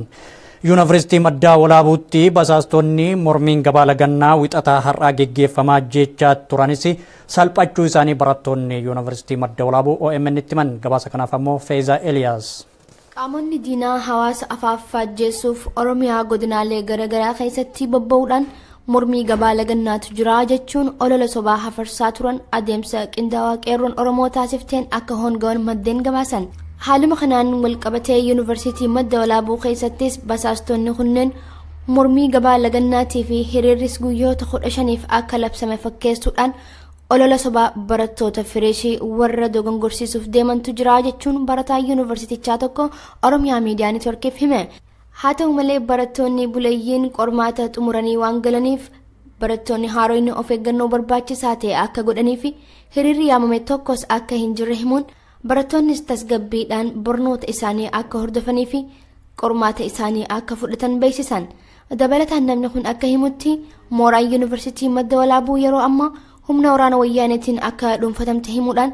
Yuunivarsiitii maddaa walaabuutti basaastonni mormiin gabaa lagannaa wixataa har'aa geggeeffamaa jechaa turanis salphachuu isaanii barattoonni yuunivarsiitii madda walaabuu OMN itti himan gabaasa kanaaf ammoo Feezaa Eliyaas. Qaamonni diinaa hawaasa afaaf faajjeessuuf Oromiyaa godinaalee garaagaraa keessatti bobba'uudhaan mormii gabaa lagannaatu jira jechuun olola sobaa hafarsaa turan adeemsa qindaawaa qeerroon Oromoo taasifteen akka hongawan maddeen gabaasan. Haaluma kanaan walqabatee yuunivarsiitii madda walaabuu keessattis basaastonni kunneen mormii gabaa lagannaatii fi hiriirris guyyoota kudha shaniif akka labsame fakkeessuudhaan olola sobaa barattoota fireeshii warra dogongorsiisuuf deemantu jira jechuun barataa yuunivarsiitichaa tokko oromiyaa miidiyaa neetworkiif hime haa ta'u malee barattoonni buleeyyiin qormaata xumuranii waan galaniif barattoonni haaroonni of eeggannoo barbaachisaa ta'e akka godhanii fi hiriirri yaamame tokkos akka hin jirre himuun barattoonnis tasgabbiidhaan barnoota isaanii akka hordofanii fi qormaata isaanii akka fudhatan beeksisan. Dabalataan namni kun akka himutti mooraan yuunivarsiitii madda walaabuu yeroo ammaa humna waraana wayyaaneetiin akka dhuunfatamte himuudhaan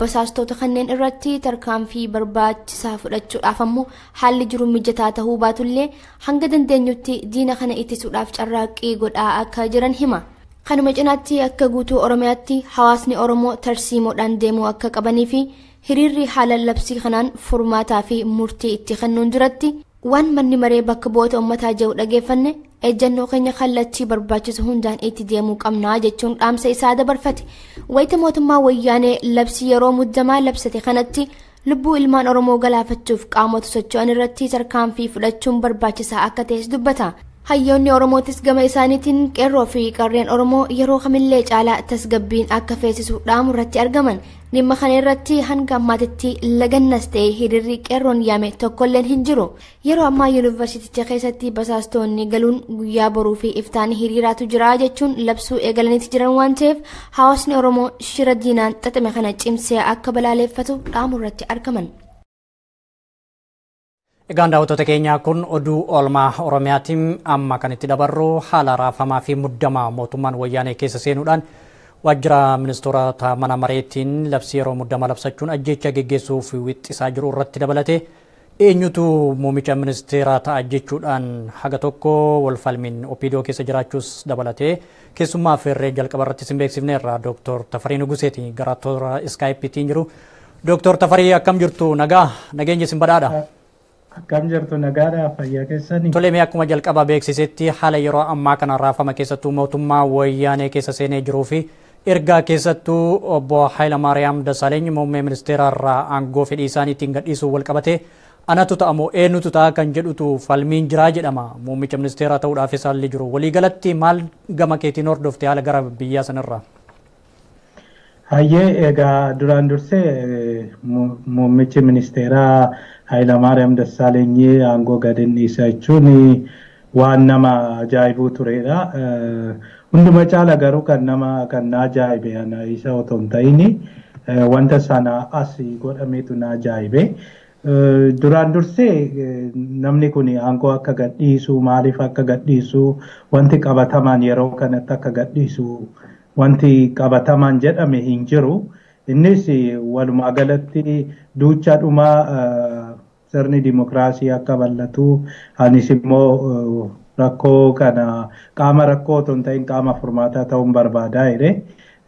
basaastota kanneen irratti tarkaanfii barbaachisaa fudhachuudhaaf ammoo haalli jiru mijataa ta'uu baatullee hanga dandeenyutti diina kana ittisuudhaaf carraaqqii godhaa akka jiran hima. Kanuma cinaatti akka guutuu Oromiyaatti hawaasni Oromoo tarsiimoodhaan deemuu akka qabanii fi hiriirri haala labsii kanaan furmaataa fi murtii itti kennuun duratti waan manni maree bakka bu'oota uummataa jedhu dhageeffanne ejjennoo keenya kallattii barbaachisu hundaan itti deemuu qabnaa jechuun dhaamsa isaa dabarfate. Wayita mootummaa wayyaanee labsii yeroo muddamaa labsate kanatti lubbuu ilmaan oromoo galaafachuuf qaamota socho'an irratti tarkaanfii fudhachuun barbaachisaa akka ta'es dubbata. Hayyoonni oromootis gama isaaniitiin qeerroo fi qarreen oromoo yeroo kamillee caalaa tasgabbiin akka feesisu dhaamu irratti argaman dhimma kana irratti hanga ammaatitti lagannas ta'e hiriirri qeerroon yaame tokkolleen hin jiru yeroo ammaa yuunivarsiiticha keessatti basaastoonni galuun guyyaa boruu fi iftaan hiriiraatu jira jechuun labsuu eegalaniiti jiran waan ta'eef hawaasni oromoo shira diinaan xaxame kana cimsee akka balaaleeffatu dhaamu irratti argaman. Egaan daawwattoota keenyaa kun oduu oolmaa Oromiyaatiin amma kan itti dabarru haala raafamaa fi muddamaa mootummaan wayyaanee keessa seenuudhaan waajjira ministeerota mana mareetiin labsii yeroo muddamaa labsachuun ajjecha geggeessuuf wixxisaa jiru irratti dabalate eenyutu muumicha ministeeraa ta'a jechuudhaan haga tokko walfalmiin opiidiyoo keessa jiraachuus dabalatee keessummaa feerree jalqaba irratti sin beeksifneerra dooktor Tafarii Nuguseeti gara toora iskaayipiitiin jiru. Dooktor Tafarii akkam jirtu nagaa nageenya sin badhaadha. Akkam jirtu nagaadhaa fayyaa keessanii. Tolemee akkuma jalqaba beeksisetti haala yeroo ammaa kana raafama keessattuu mootummaa wayyaanee keessa seenee jiruu fi ergaa keessattuu obbo Hayilamaariyaam Dassaaleny muummee ministeera irraa aangoo fedhii isaaniitiin gadhiisuu wal qabate anatu ta'a moo eenyutu ta'a kan jedhutu falmiin jiraa jedhama muummicha ministeeraa ta'uudhaaf haalli jiru waliigalatti maal gama keetiin hordofte haala gara biyyaa sanirraa. Hayyee egaa duraan dursee muummichi ministeeraa Hayilamaariyaam Dassaaleny aangoo gadi dhiisa jechuun waan nama ajaa'ibuu turedha. Hunduma caala garuu kan nama kan na ajaa'ibe isa otoo hin ta'in wanta sana as godhameetu na ajaa'ibe. Duraan dursee namni kun aangoo akka gadhiisu maaliif akka gadhiisu wanti qabatamaan yeroo kanatti akka gadhiisu wanti qabatamaan jedhame hin jiru. Innis walumaa galatti duucha dhumaa sirni dimokiraasii akka bal'atu anis immoo rakkoo kana qaama rakkoo otoo hin ta'in qaama furmaataa ta'uun barbaadaa jedhe.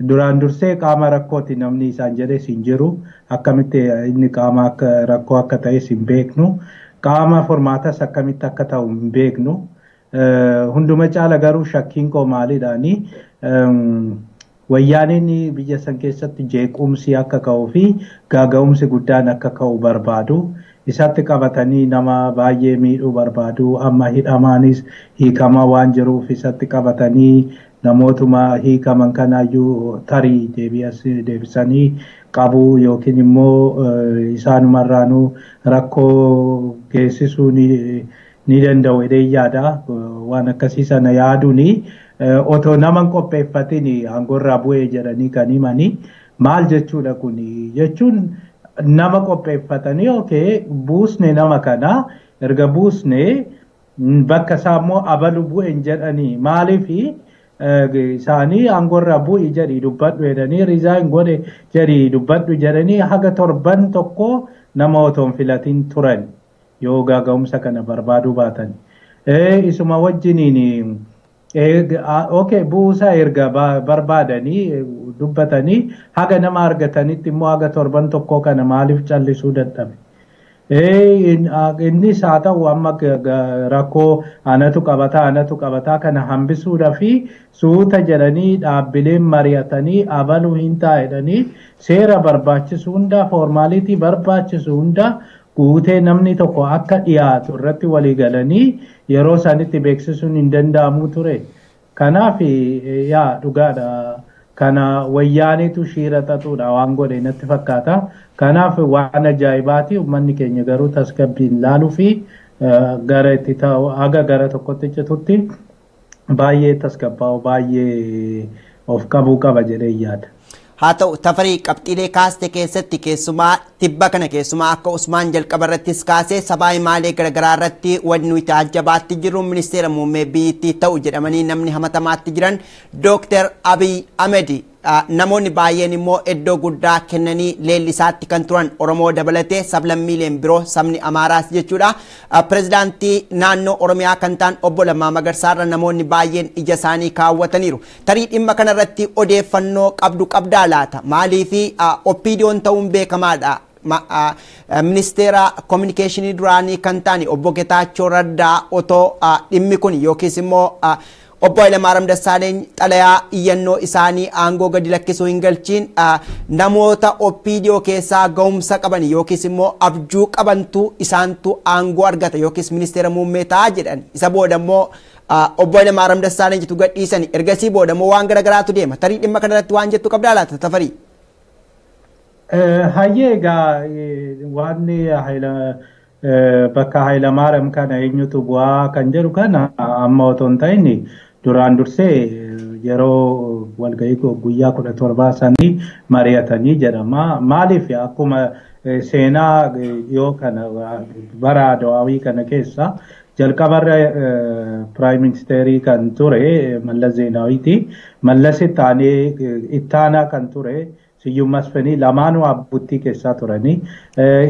Duraan dursee qaama rakkooti namni isaan jedhes hin jiru akkamitti inni qaama rakkoo akka ta'es hin beeknu qaama furmaatas akkamitti akka ta'u hin beeknu. Hunduma caala garuu shakkiin koo maalidhaani wayyaaniin biyya san keessatti jeequmsi akka ka'uu fi gaaga'umsi guddaan akka ka'u barbaadu. Isatti qabatanii nama baay'ee miidhuu barbaadu amma hidhamaanis hiikamaa waan jiruuf isatti qabatanii namootuma hiikaman kanaayyuu tarii deebisanii qabu yookiin immoo isaanumarraanuu rakkoo geessisuu ni danda'u jedhee yaada waan akkasii sana yaaduuni otoo nama qopheeffatin aangorraa bu'ee jedhanii kan himanii maal jechuudha kun jechuun nama qopheeffatanii okay buusne nama kana erga buusne bakka isaa immoo abalu bu'een jedhanii maaliifi isaanii aangorraa bu'i jedhii dubbadhu jedhanii rizaayin godhe jedhii dubbadhu jedhanii haga torban tokko nama otoo hin filatin turan yoo gaaga'umsa kana barbaaduu baatan. Isuma wajjiniin okay buusaa erga barbaadanii dubbatanii haga nama argatanitti immoo haga torban tokko kana maaliif callisuu dadhabe. Innis haa ta'u amma rakkoo anatu qabataa anatu qabataa kana hambisuudha fi suuta jedhanii dhaabbileen mari'atanii abaluu hin taa'edhanii seera barbaachisu hunda foormaalitii barbaachisu hunda guutee namni tokko akka dhiyaatu irratti walii galanii yeroo sanitti beeksisuun hin danda'amu ture. Kanaaf yaa dhugaadha. Kana wayyaaniitu shiira xaxuudha waan godhe natti fakkaata. Kanaaf waan ajaa'ibaati uummanni keenya garuu tasgabbiin laaluu fi gara itti ta'u haga gara tokkotti citutti baay'ee tasgabbaa'u baay'ee of qabuu qaba jedhee yaada. Haa ta'u tafarii qabxiilee kaaste keessatti keessumaa tibba kana keessumaa akka usmaan jalqaba irrattis kaasee sabaa himaalee garaagaraa irratti wanni nuti ajjabaatti jiru. Ministeera muummee biyyattii ta'u jedhamanii namni hamatamaatti jiran dooktar abiy ahmed namoonni baay'een immoo iddoo guddaa kennanii leellisaatti kan turan oromoo dabalatee sablammiileen biroo sabni amaaraas jechuudha. Pirezidaantii naannoo oromiyaa kan ta'an obbo Lammaa Magarsaarra namoonni baay'een ija isaanii kaawwataniiru. Tarii dhimma kanarratti odeeffannoo qabdu qabdaa laata? Maaliifi oppiidiyoon ta'uun beekamaadha? Ministeera kominikeeshinii duraanii kan ta'an obbo Getaachoo Raddaa otoo dhimmi kun yookiis immoo obbo Hayilamaariyaam Dassaaleeny xalayaa iyyannoo isaanii aangoo gadi lakkisuu hin galchiin namoota oppiidiyoo keessaa ga'umsa qaban yookiis immoo abjuu qabantu isaantu aangoo argata yookiis ministeera muummee ta'a jedhan isa booda immoo obbo Hayilamaariyaam Dassaaleenyitu gadhiisan ergasii booda immoo waan garagaraatu deema tarii dhimma kanarratti waan jettu qabdaa laata tafarii. Hayyee egaa waan bakka Hayilamaariyaam kana eenyutu bu'aa kan jedhu kana amma otoo hin ta'in duraan dursee yeroo walgahii guyyaa kudha torbaa sanii mari'atanii jedhama. Maaliif akkuma seenaa yoo kana bara Adawaawii kana keessa jalqabarra piraayim ministeerii kan ture Mallas Zeenaawiiti. Mallas ittaanee ittaanaa kan ture Siyyuu Masfanii lamaanuu abbuttii keessaa turanii.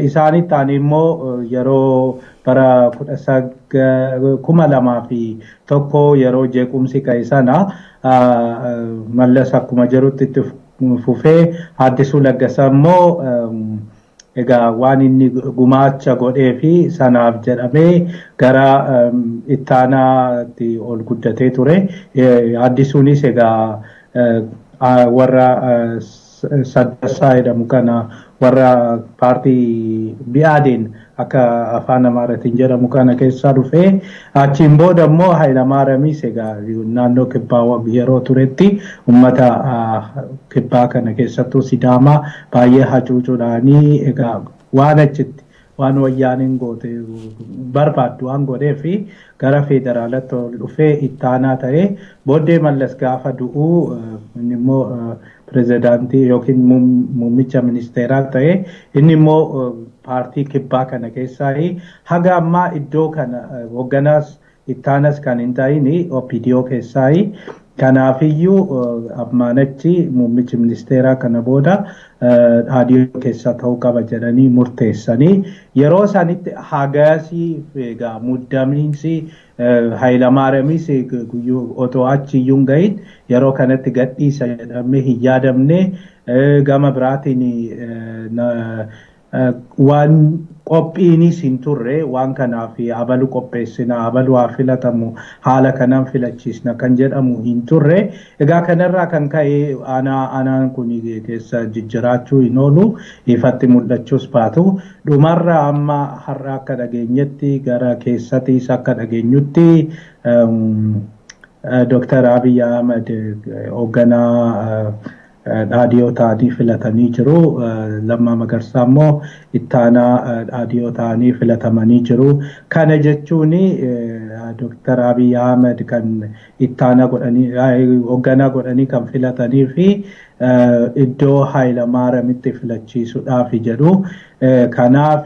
Isaan ittaanii immoo yeroo bara kuma lamaa fi tokko yeroo jeequmsi ka'e sana mallas akkuma jirutti itti fufee addisuu laggasa immoo egaa waan inni gumaacha godhee fi sanaaf jedhamee gara ittaanaatti ol guddatee ture. Addisuunis egaa warra sadassaa jedhamu kana warra paartii bi'aadeen akka afaan amaaratiin jedhamu kana keessaa dhufee achiin booda immoo Hayilamaariyaamiis egaa naannoo kibbaa yeroo turetti uummata kibbaa kana keessattuu sidaamaa baay'ee hacuucuudhaanii egaa waan achitti waan wayyaaniin goote barbaaddu waan godhee fi gara federaalatti ol dhufee ittaanaa ta'ee booddee mallas gaafa du'uu immoo pirezidaantii yookiin muummicha ministeeraa ta'ee inni immoo paartii kibbaa kana keessaa haga ammaa iddoo kana hoogganaas ittaanas kan hin ta'in OPDO keessaa Kanaafiyyuu ammaanachi muummichi ministeeraa kana booda dhaadiyoo keessa ta'uu qaba jedhanii murteessanii yeroo sanitti hagaasii egaa muddamiinsi Hayilamaariyamis otoo achi iyyuu hin gahin yeroo kanatti gadhiisa jedhamee hin yaadamne gama biraatiin waan qophiinis hin turre waan kanaaf abalu qopheessina abalu haa filatamu haala kanaan filachiisna kan jedhamu hin turre egaa kanarraa kan ka'e aanaan kun keessa jijjiraachuu hin oolu ifatti mul'achuus baatu dhumarra amma har'a akka dhageenyetti gara keessattis akka dhageenyutti Dr. Abiy Ahmed hoogganaa dhaadiyoo ta'anii filatanii jiru. Lammaa Magarsaa immoo ittaanaa dhaadiyoo ta'anii filatamanii jiru. Kana jechuun Dr. Abiy Ahmed kan ittaanaa godhanii hoogganaa godhanii kan filatanii fi iddoo Hayilamaariyamitti filachiisuudhaaf jedhu. Kanaaf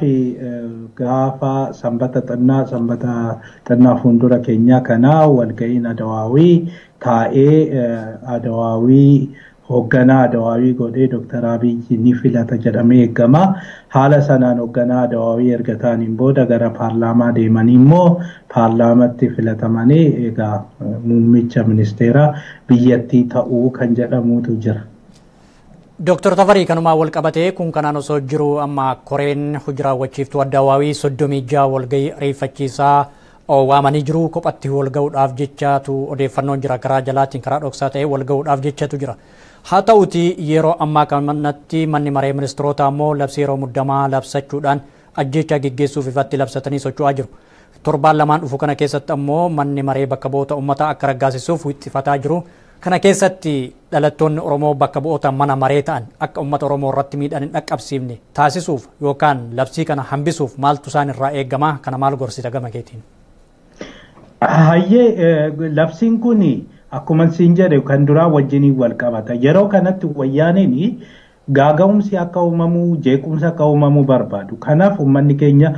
gaafa sanbata xinnaa sanbata xinnaa fuuldura keenyaa kanaa walga'iin adawaawii taa'ee adawaawii hoogganaa adawaawii godhee Dr. Abiy ni filata jedhamee eegama. Haala sanaan hoogganaa adawaawii erga ta'aniin booda gara paarlaamaa deemanii immoo paarlaamatti filatamanii egaa muummicha ministeeraa biyyattii ta'uu kan jedhamutu jira. Dooktar Tafarii kanumaa wal qabatee kun kanaan osoo jiru amma koreen hojii raawwachiiftuu adawaawii soddomii jaha walgahii ariifachiisaa waamanii jiru kophatti wal ga'uudhaaf jechaatu odeeffannoon jira karaa jalaatiin karaa dhoksaa ta'e wal ga'uudhaaf jechatu jira. Haa ta'uti yeroo ammaa kanatti manni maree ministeerota ammoo labsii yeroo muddamaa labsachuudhaan ajjeechaa geggeessuuf ifatti labsatanii socho'aa jiru. Torbaan lamaan dhufu kana keessatti ammoo manni maree bakka bu'oota uummataa akka raggaasisuuf wixxifataa jiru. Kana keessatti dhalattoonni Oromoo bakka bu'oota mana maree ta'an akka uummata Oromoo irratti miidhaan hin dhaqqabsiifne taasisuuf yookaan labsii kana hambisuuf maaltu isaan irraa eegama kana maal gorsita gama keetiin? Hayyee labsiin kun akkuma siin jedhe kan duraa wajjiniin wal qabata. Yeroo kanatti wayyaaniin gaaga'umsi akka uumamu jeequmsi akka uumamu barbaadu. Kanaaf uummanni keenya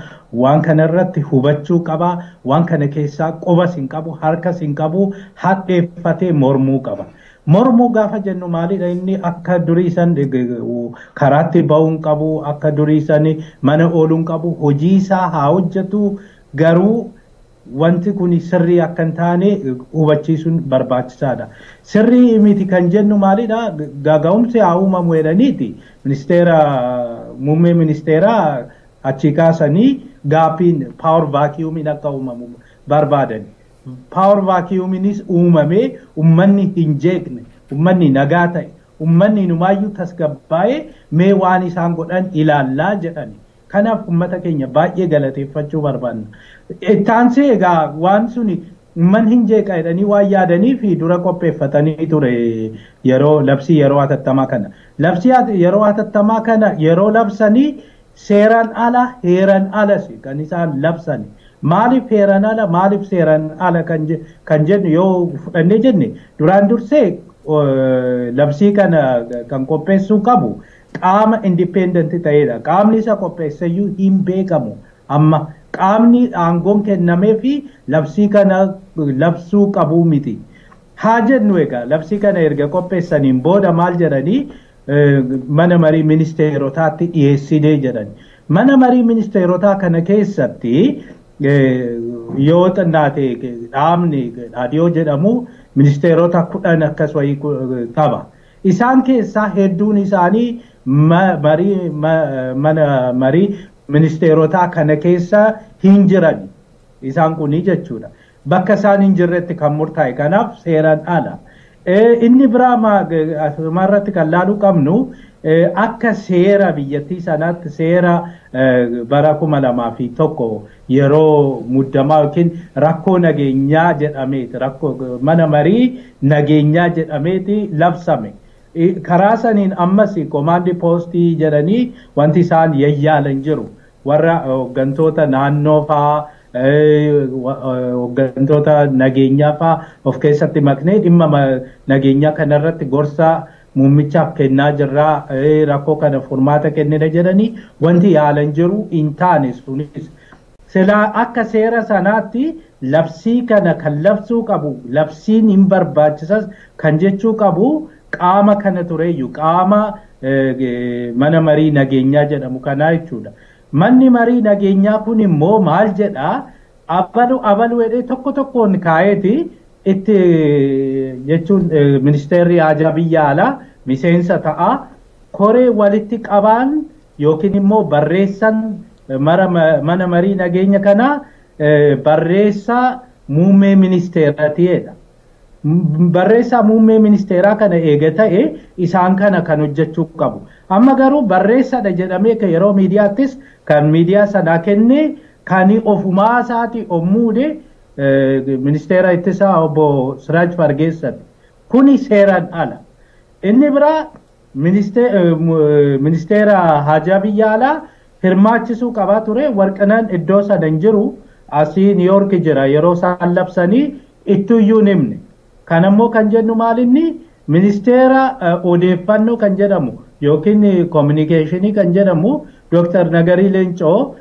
waan kana irratti hubachuu qaba. Waan kana keessaa qubas hin qabu, harkas hin qabu, hadheeffatee mormuu qaba. Mormuu gaafa jennu maalidha inni akka durii san karaatti ba'uun qabu, akka durii san mana ooluun qabu, hojii isaa haa hojjetu garuu wanti kun sirrii akka hin taane hubachiisuun barbaachisaadha. Sirrii miti kan jennu maalidha gaaga'umsi haa uumamu jedhaniiti ministeera muummee ministeeraa achi kaasanii gaaffiin paawar vaakiyuumiin akka uumamu barbaadan. Paawar vaakiyuumiinis uumamee uummanni hin jeeqne uummanni nagaa ta'e uummanni numaayyuu tasgabbaa'ee mee waan isaan godhan ilaallaa jedhani. Kanaaf uummata keenya baay'ee galateeffachuu barbaanna. Ittaansee egaa waan suni uummanni hin jeeqa jedhanii waan yaadanii fi dura qopheeffatanii ture yeroo labsii yeroo hatattamaa kana. Labsii yeroo hatattamaa kana yeroo labsanii seeraan ala heeraan alas kan isaan labsani. Maaliif heeraan ala maaliif seeraan ala kan jennu yoo fudhannee jenne duraan dursee labsii kana kan qopheessuu qabu qaama indipendentii ta'edha. Qaamni isa qopheessayyuu hin beekamu. Amma qaamni aangoon kennamee fi labsii kana labsuu qabu miti. Haa jennu egaa labsii kana erga qopheessaniin booda maal jedhanii mana marii ministeerotaatti dhiyeessinee jedhan. Mana marii ministeerotaa kana keessatti yoo xinnaate dhaabni dhaadiyoo jedhamu ministeerota kudhan akkas wayii qaba. Isaan keessaa hedduun isaanii mana marii ministeerotaa kana keessa hin jiran isaan kuni jechuudha. Bakka isaan hin jirretti kan murtaa'e kanaaf seeraan ala. Inni biraa asumarratti kan laaluu qabnu akka seera biyyattii sanaatti seera bara kuma lamaa fi tokko yeroo muddamaa yookiin rakkoo nageenyaa jedhameeti rakkoo mana marii nageenyaa jedhameeti labsame. Karaa saniin ammas komaandi poostii jedhanii wanti isaan yayyaalan jiru warra hooggantoota naannoo fa'aa hooggantoota nageenyaa fa'aa of keessatti maknee dhimma nageenyaa kanarratti gorsa muummichaaf kennaa jirraa rakkoo kana furmaata kennina jedhanii wanti yaalan jiru hin taane sunis silaa akka seera sanaatti labsii kana kan labsuu qabu labsiin hin barbaachisas kan jechuu qabu qaama kana tureeyyu qaama mana marii nageenyaa jedhamu kanaa jechuudha. Manni marii nageenyaa kun immoo maal jedhaa abalu abalu jedhee tokko tokkoon kaa'eeti itti jechuun ministeerri haajaa biyya alaa miseensa ta'a koree walitti qabaan yookiin immoo barreessan mana marii nageenya kanaa barreessaa muummee ministeeraatiidha. Barreessaa muummee ministeeraa kana eega ta'e isaan kana kan hojjechuu qabu. Amma garuu barreessadha jedhamee yeroo miidiyaattis kan miidiyaa sanaa kennee kan ofumaa isaati ommuude ministeera ittisaa obbo Siraaj Fargeessati. Kuni seeraan ala. Inni biraa ministeera haajaa biyya alaa hirmaachisuu qabaa ture warqinaan iddoo sana hin jiru asii niiyoorki jira yeroo isaan labsanii ittuyyuu himne. Kan ammoo kan jennu maalinni ministeera odeeffannoo kan jedhamu yookiin koominikeeshinii kan jedhamu Dr. Nagarii Leencoo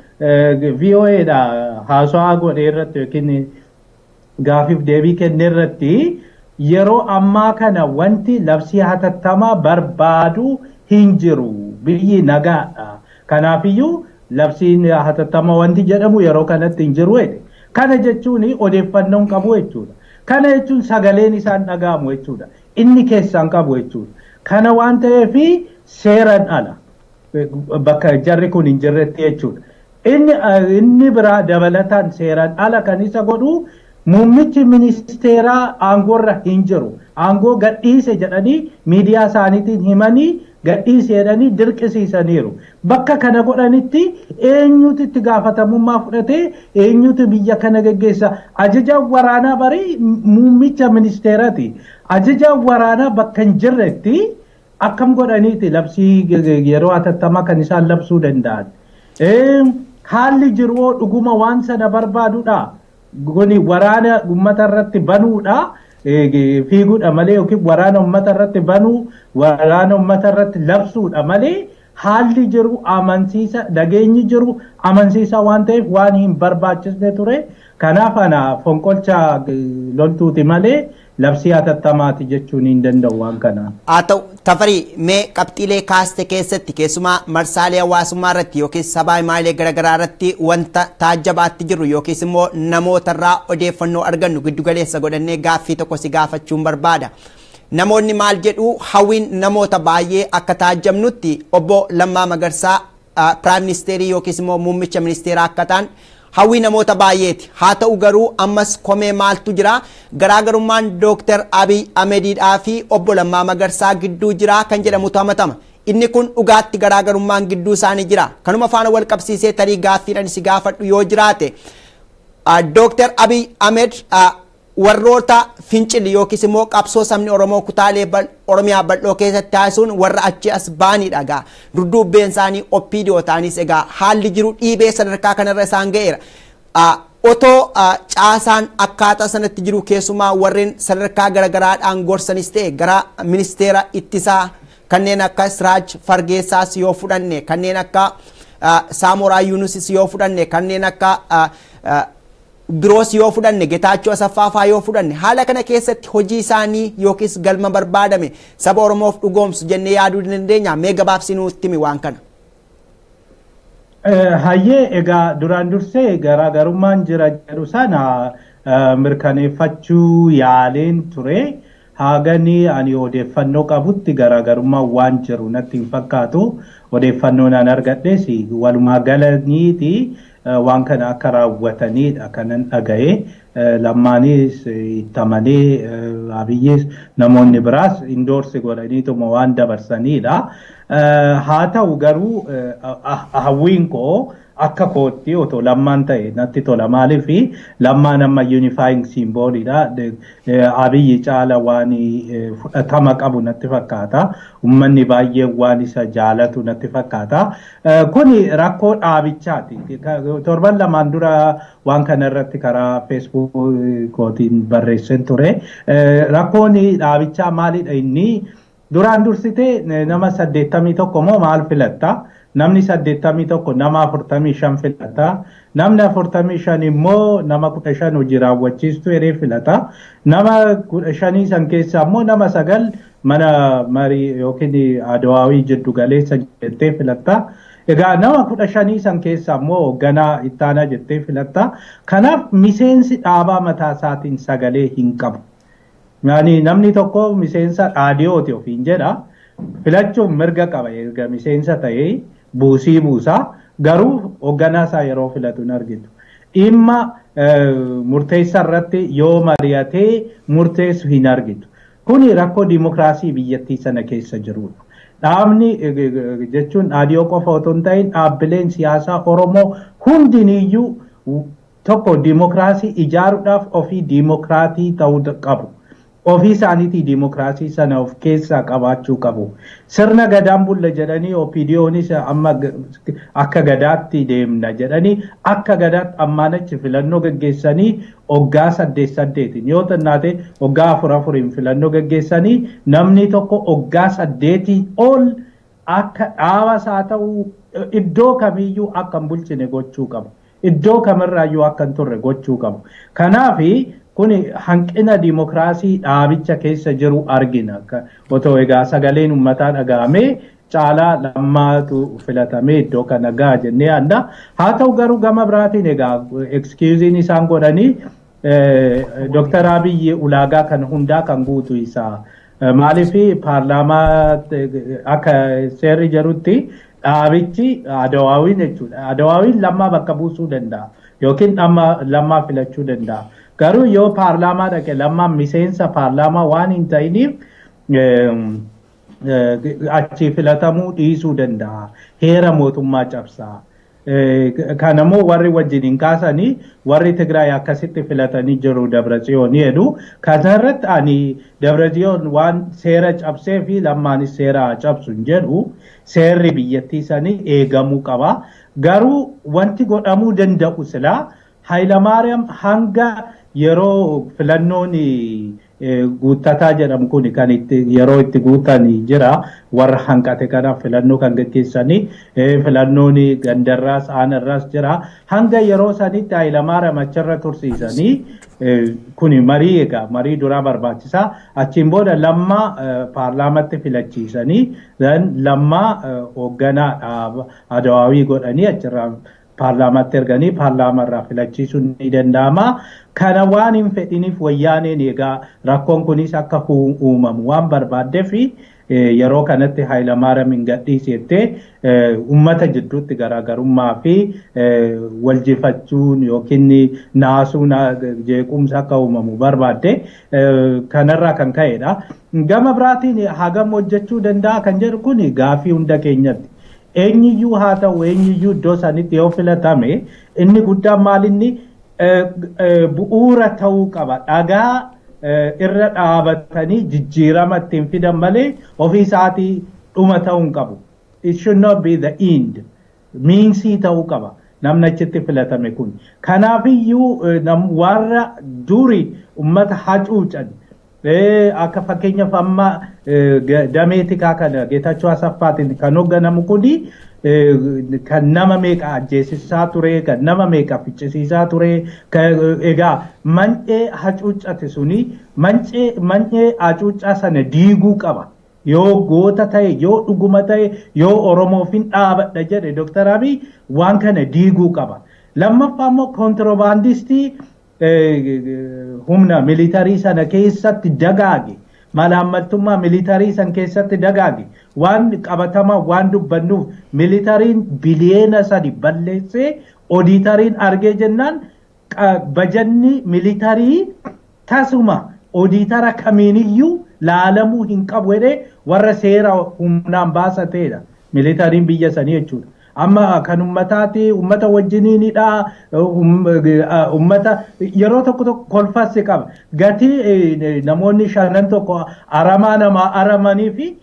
VOAdha haasawaa godhee irratti yookiin gaafiif deebii kennee irratti yeroo ammaa kana wanti labsii hatattamaa barbaadu hin jiru biyyi nagaadha. Kanaafiyyuu labsiin hatattamaa wanti jedhamu yeroo kanatti hin jiru. Kana jechuun odeeffannoon qabu jechuudha. Kana jechuun sagaleen isaan dhaga'amu jechuudha. Inni keessaan qabu jechuudha. Kana waan ta'eef seeraan ala bakka jarri kun hin jirretti jechuudha. Inni biraa dabalataan seeraan ala kan isa godhu muummichi ministeeraa aangoorra hin jiru. Aangoo gadhiise jedhanii miidiyaa isaaniitiin himanii gadhiise jedhanii dirqisiisaniiru. Bakka kana godhanitti eenyutu itti gaafatamummaa fudhatee eenyutu biyya kana geggeessa. Ajajaan waraanaa barii muummicha ministeeraati. Ajajaan waraanaa bakka hin jirretti akkam godhaniiti labsii yeroo hatattamaa kan isaan labsuu danda'an. Haalli jiru dhuguma waan sana barbaadudha. Kuni waraana uummata irratti banuudha. Fiiguudha malee yookiin waraana uummata irratti banuu waraana uummata irratti labsuudha malee haalli jiru amansiisa nageenyi jiru amansiisa waan ta'eef waan hin barbaachisne ture. Kanaaf ana fonqolcha loltuuti malee labsii hatattamaati jechuun hin danda'u waan kana. Haa ta'u tafarii mee qabxiilee kaaste keessatti keessumaa marsaalee hawaasummaa irratti yookiin sabaa himaalee garaagaraa irratti wanta taajjabaatti jiru yookiis immoo namootarraa odeeffannoo argannu giddugaleessa godhannee gaaffii tokko si gaafachuun barbaada. Namoonni maal jedhu hawwiin namoota baay'ee akka taajjabnutti obbo Lammaa Magarsaa piraayim ministeerii yookiis immoo muummicha ministeeraa akka ta'an hawwii namoota baay'eeti. Haa ta'u garuu ammas komee maaltu jira? Garaagarummaan dooktar abiy ahmediidhaa fi obbo lammaa magarsaa gidduu jira kan jedhamutu hamatama. Inni kun dhugaatti garaagarummaan gidduu isaanii jira. Kanuma faana wal qabsiisee tarii gaaffiidhaan si gaafadhu yoo jiraate dooktar abiy ahmed warroota fincilli yookiis immoo qabsoo sabni oromoo kutaalee oromiyaa bal'oo keessatti taasisuun warra achi as baanidha egaa dudduubbeen isaanii oppiidiyoo ta'anis egaa haalli jiru dhiibee sadarkaa kanarra isaan ga'eera. Otoo caasaan akkaataa sanatti jiru keessumaa warreen sadarkaa garagaraadhaan gorsanis ta'e gara ministeera ittisaa kanneen akka Siraaj Fargeessaas yoo fudhanne kanneen akka Saamoraa Yunusis yoo fudhanne kanneen akka biroos yoo fudhanne Getaachoo Asaffaafaa yoo fudhanne haala kana keessatti hojii isaanii yookiis galma barbaadame saba Oromoof dhugoomsu jennee yaaduu dandeenya mee gabaabsinuutti himi waan kana. Hayyee egaa duraan dursee garaagarummaan jira jedhu sana mirkaneeffachuu yaaleen ture. Haagani ani odeeffannoo qabutti garaagarummaan waan jiru natti hin fakkaatu. Odeeffannoon an argadhes walumaa galaniiti. Waan kana akka raawwatanidha kanan dhagaye lammaanis ittamanee abiyyis namoonni biraas indoorsi godhaniituma waan dabarsanidha. Haa ta'u garuu hawwiin koo akka kootti otoo lammaan ta'e natti tola maaliif lammaan amma yuunifaayin siimboolidha. Abiyyi caala waan fudhatama qabu natti fakkaata. Uummanni baay'een waan isa jaalatu natti fakkaata. Kuni rakkoo dhaabichaati. Torban lamaan dura waan kana irratti karaa feesbuukootiin barreesseen ture. Rakkoon dhaabichaa maalidha inni? Duraan dursitee nama saddeettamii tokko moo maal filatta? Namni saddeettamii tokko nama afurtamii shan filata namni afurtamii shan immoo nama kudha shan hojii raawwachiistuu hiree filata nama kudha shanii san keessaa immoo nama sagal mana marii yookiin adawaawii jiddu galeessa jettee filatta. Egaa nama kudha shanii san keessaa immoo hoogganaa ittaanaa jettee filatta. Kanaaf miseensi dhaabaa mataa isaatiin sagalee hin qabu. Namni tokko miseensa dhaadiyooti ofiin jedha. Filachuun mirga qaba erga miseensa ta'ee buusii buusaa garuu hoogganaa isaa yeroo filatu hin argitu. Dhimma murteessa irratti yoo mari'atee murteessu hin argitu. Kuni rakkoo dimokiraasii biyyattii sana keessa jirudha. Dhaabni jechuun dhaadiyoo qofa otoo hin ta'in dhaabbileen siyaasaa Oromoo hundiniyyuu tokko dimokiraasii ijaaruudhaaf ofii dimokiraatii ta'uu qabu. Ofii isaaniitii dimokiraasii sana of keessaa qabaachuu qabu. Sirna gadaan bulla jedhanii OPDOnis amma akka gadaatti deemna jedhanii akka gadaatti ammaanachi filannoo gaggeessanii waggaa saddeet saddeetiin yoo xinnaate waggaa afur afuriin filannoo gaggeessanii namni tokko waggaa saddeetii ol akka dhaabas haa ta'u iddoo kamiyyuu akka hin bulchine gochuu qabu. Iddoo kamirraayyuu akka hin turre gochuu qabu. Kanaafi kuni hanqina dimokiraasii dhaabicha keessa jiru argina. Otoo egaa sagaleen uummataa dhaga'amee caalaa lammaatu filatamee iddoo kana ga'a jennee yaadna. Haa ta'u garuu gama biraatiin egaa ekskiyuuziin isaan godhanii Dooktar Abiyyi ulaagaa kan hundaa kan guutu isaa. Maaliif paarlaamaa akka seerri jedhutti dhaabichi adawaawiin jechuudha. Adawaawiin lammaa bakka buusuu danda'a yookiin lammaa filachuu danda'a. Garuu yoo paarlaamaa dhaqe lammaan miseensa paarlaamaa waan hin ta'iniif achi filatamuu dhiisuu danda'a. Heera mootummaa cabsaa. Kanammoo warri wajjin hin kaasanii warri Tigraay akkasitti filatanii jiru Dabratsiyoon jedhu. Kanarratti ani Dabratsiyoon waan seera cabsee fi lammaanis seera cabsu hin jedhu seerri biyyattii sanii eegamuu qaba. Garuu wanti godhamuu danda'u silaa Hayilamaariyaam hanga yeroo filannoon guuttataa jedhamu kun kan itti yeroo itti guutan jira warra hanqate kanaaf filannoo kan gaggeessanii filannoon gandarraas aanarraas jira. Hanga yeroo sanitti Hayilamaariyaam achirra tursiisanii kun marii egaa marii duraa barbaachisaa achiin booda lammaa paarlaamatti filachiisanii lammaa hoogganaa adawaawii godhanii achirraa paarlaamatti erganii paarlaamarraa filachiisuun ni danda'ama. Kana waan hin fedhiniif wayyaaneen egaa rakkoon kunis akka uumamu waan barbaaddeef yeroo kanatti Hayilamaariyaam hin gadhiisettee uummata jidduutti garaagarummaa fi waljifachuun yookiin naasuun jeequmsa akka uumamu barbaadde kanarraa kan ka'edha. Gama biraatiin hagam hojjechuu danda'a kan jedhu kun gaafii hunda keenyatti. Eenyiyyuu haa ta'u eenyiyyuu iddoo sanitti yoo filatame inni guddaan maalinni bu'uura ta'uu qaba dhagaa irra dhaabatanii jijjiirama ittiin fidan malee ofii isaatii dhuma ta'uu hin qabu. It should not be the end. Miinsii ta'uu qaba. Namni achitti filatame kun. Kanaafiyyuu warra duri ummata hacuucan akka fakkeenyaaf amma damee tikaa kana Geetachoo Asaffaatiin kan hoogganamu kuni kan nama meeqa ajjeesisaa ture kan nama meeqa ficcisiisaa ture egaa mancee hacuuccate suni mancee hacuuccaa sana diiguu qaba. Yoo goota ta'e yoo dhuguma ta'e yoo Oromoofiin dhaabadha jedhe Dooktar Abiy waan kana diiguu qaba. Lammaffaa immoo kontirobaandistii humna militarii sana keessatti dagaage malaammaltummaa militarii san keessatti dagaage waan qabatamaa waan dubbannuuf militariin biliyeena sadi balleessee ooditariin argee jennaan bajanni militarii tasuma ooditara kamiiniyyuu laalamuu hin qabu jedhee warra seera humnaan baasateedha militariin biyya sanii jechuudha. Amma kan ummataati ummata wajjiniinidha ummata yeroo tokko tokko kolfassi qaba. Gatii namoonni shanan tokko aramaa namaa aramanii fi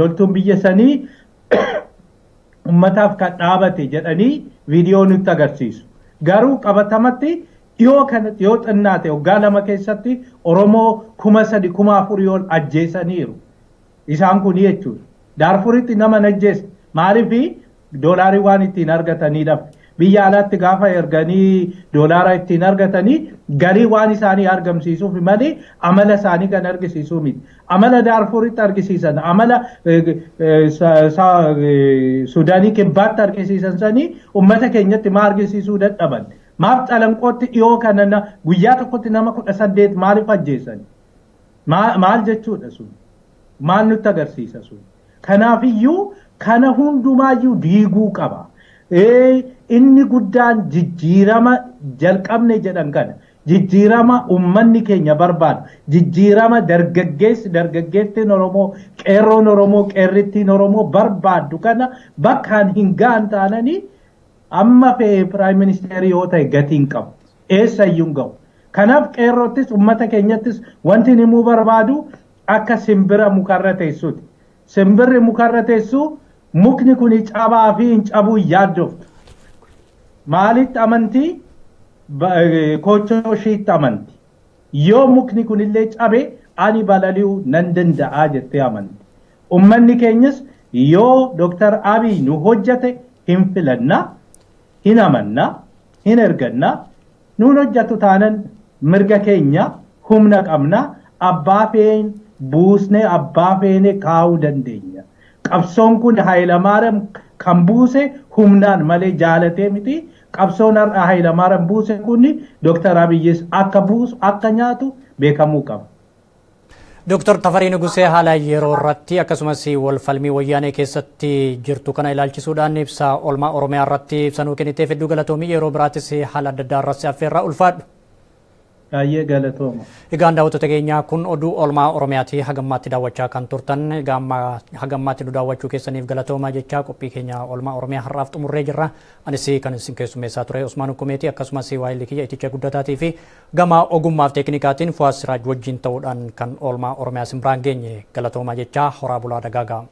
loltuun biyya sanii ummataaf kan dhaabate jedhanii viidiyoo nutti agarsiisu. Garuu qabatamatti dhiyoo kanatti yoo xinnaate waggaa lama keessatti oromoo kuma sadi kuma afurii ol ajjeesaniiru. Isaan kun jechuudha. Daarfuritti nama ajjeesse maaliif doolaarii waan ittiin argatanii dhabe. Biyya alaatti gaafa erganii doolaara ittiin argatanii garii waan isaanii argamsiisuuf malee amala isaanii kan argisiisuu miti. Amala daarfuritti argisiisan, amala Sudaanii kibbaatti argisiisan sanii uummata keenyatti maa argisiisuu dadhaban. Maaf calanqootti dhiyoo kana guyyaa tokkotti nama kudha saddeet maaliif ajjeesan? Maal jechuudha sun? Maal nutti agarsiisa sun? Kanaafiyyuu kana hundumaayyuu diiguu qaba. Inni guddaan jijjiirama jalqabne jedhan kana. Jijjiirama uummanni keenya barbaadu. Jijjiirama dargaggeessi dargaggeettiin Oromoo qeerroon Oromoo qeerrittiin Oromoo barbaaddu kana bakkaan hin ga'an taananii amma fe'ee piraayim ministeerii yoo ta'e gatiin qabu. Eessayyuu hin ga'u. Kanaaf qeerroottis uummata keenyattis wanti himuu barbaadu akka simbira mukarra teessuuti. Simbirri mukarra teessuu mukni kun cabaa fi hin cabuu yaaddoftu. Maalitti amantii kochoo ishiitti amanti. Yoo mukni kunillee cabe ani balali'uu nan danda'aa jettee amanti. Uummanni keenyas yoo Dooktar Abiy nu hojjate hin filannaa, hin amannaa, hin ergannaa, nuun hojjatu taanan mirga keenya humna qabnaa abbaa feen buusnee abbaa feene kaa'uu dandeenya. Qabsoon kun Hayilamaariyaam kan buuse humnaan malee jaalatee miti. Qabsoon har'a Hayilamaariyaam buuse kun Dooktar Abiyyis akka buusu akka nyaatu beekamuu qaba. Dooktar Tafarii Nugusee haala yeroo irratti akkasumas wal falmii wayyaanee keessatti jirtu kana ilaalchisuudhaan ibsa olmaa Oromiyaa irratti ibsa nuu kenniteef hedduu galatoomii yeroo biraattis haala adda addaa irratti affeerraa ulfaadhu. Baay'ee galatooma. Egaan daawwattoota keenyaa kun oduu olmaa Oromiyaati hagammaatti daawwachaa kan turtan egaa hagammaatti nu daawwachuu keessaniif galatoomaa jechaa qophii keenya olmaa Oromiyaa har'aaf xumurree jirra. Anis kan isin keessummeessaa ture Usmaan Hukumeeti akkasumas waayilli kiyya iticha guddataatii fi gama ogummaaf teeknikaatiin Fuwaas Siraaj wajjin ta'uudhaan kan olmaa Oromiyaa simbiraan geenye galatoomaa jechaa horaa bulaa dagaagaa.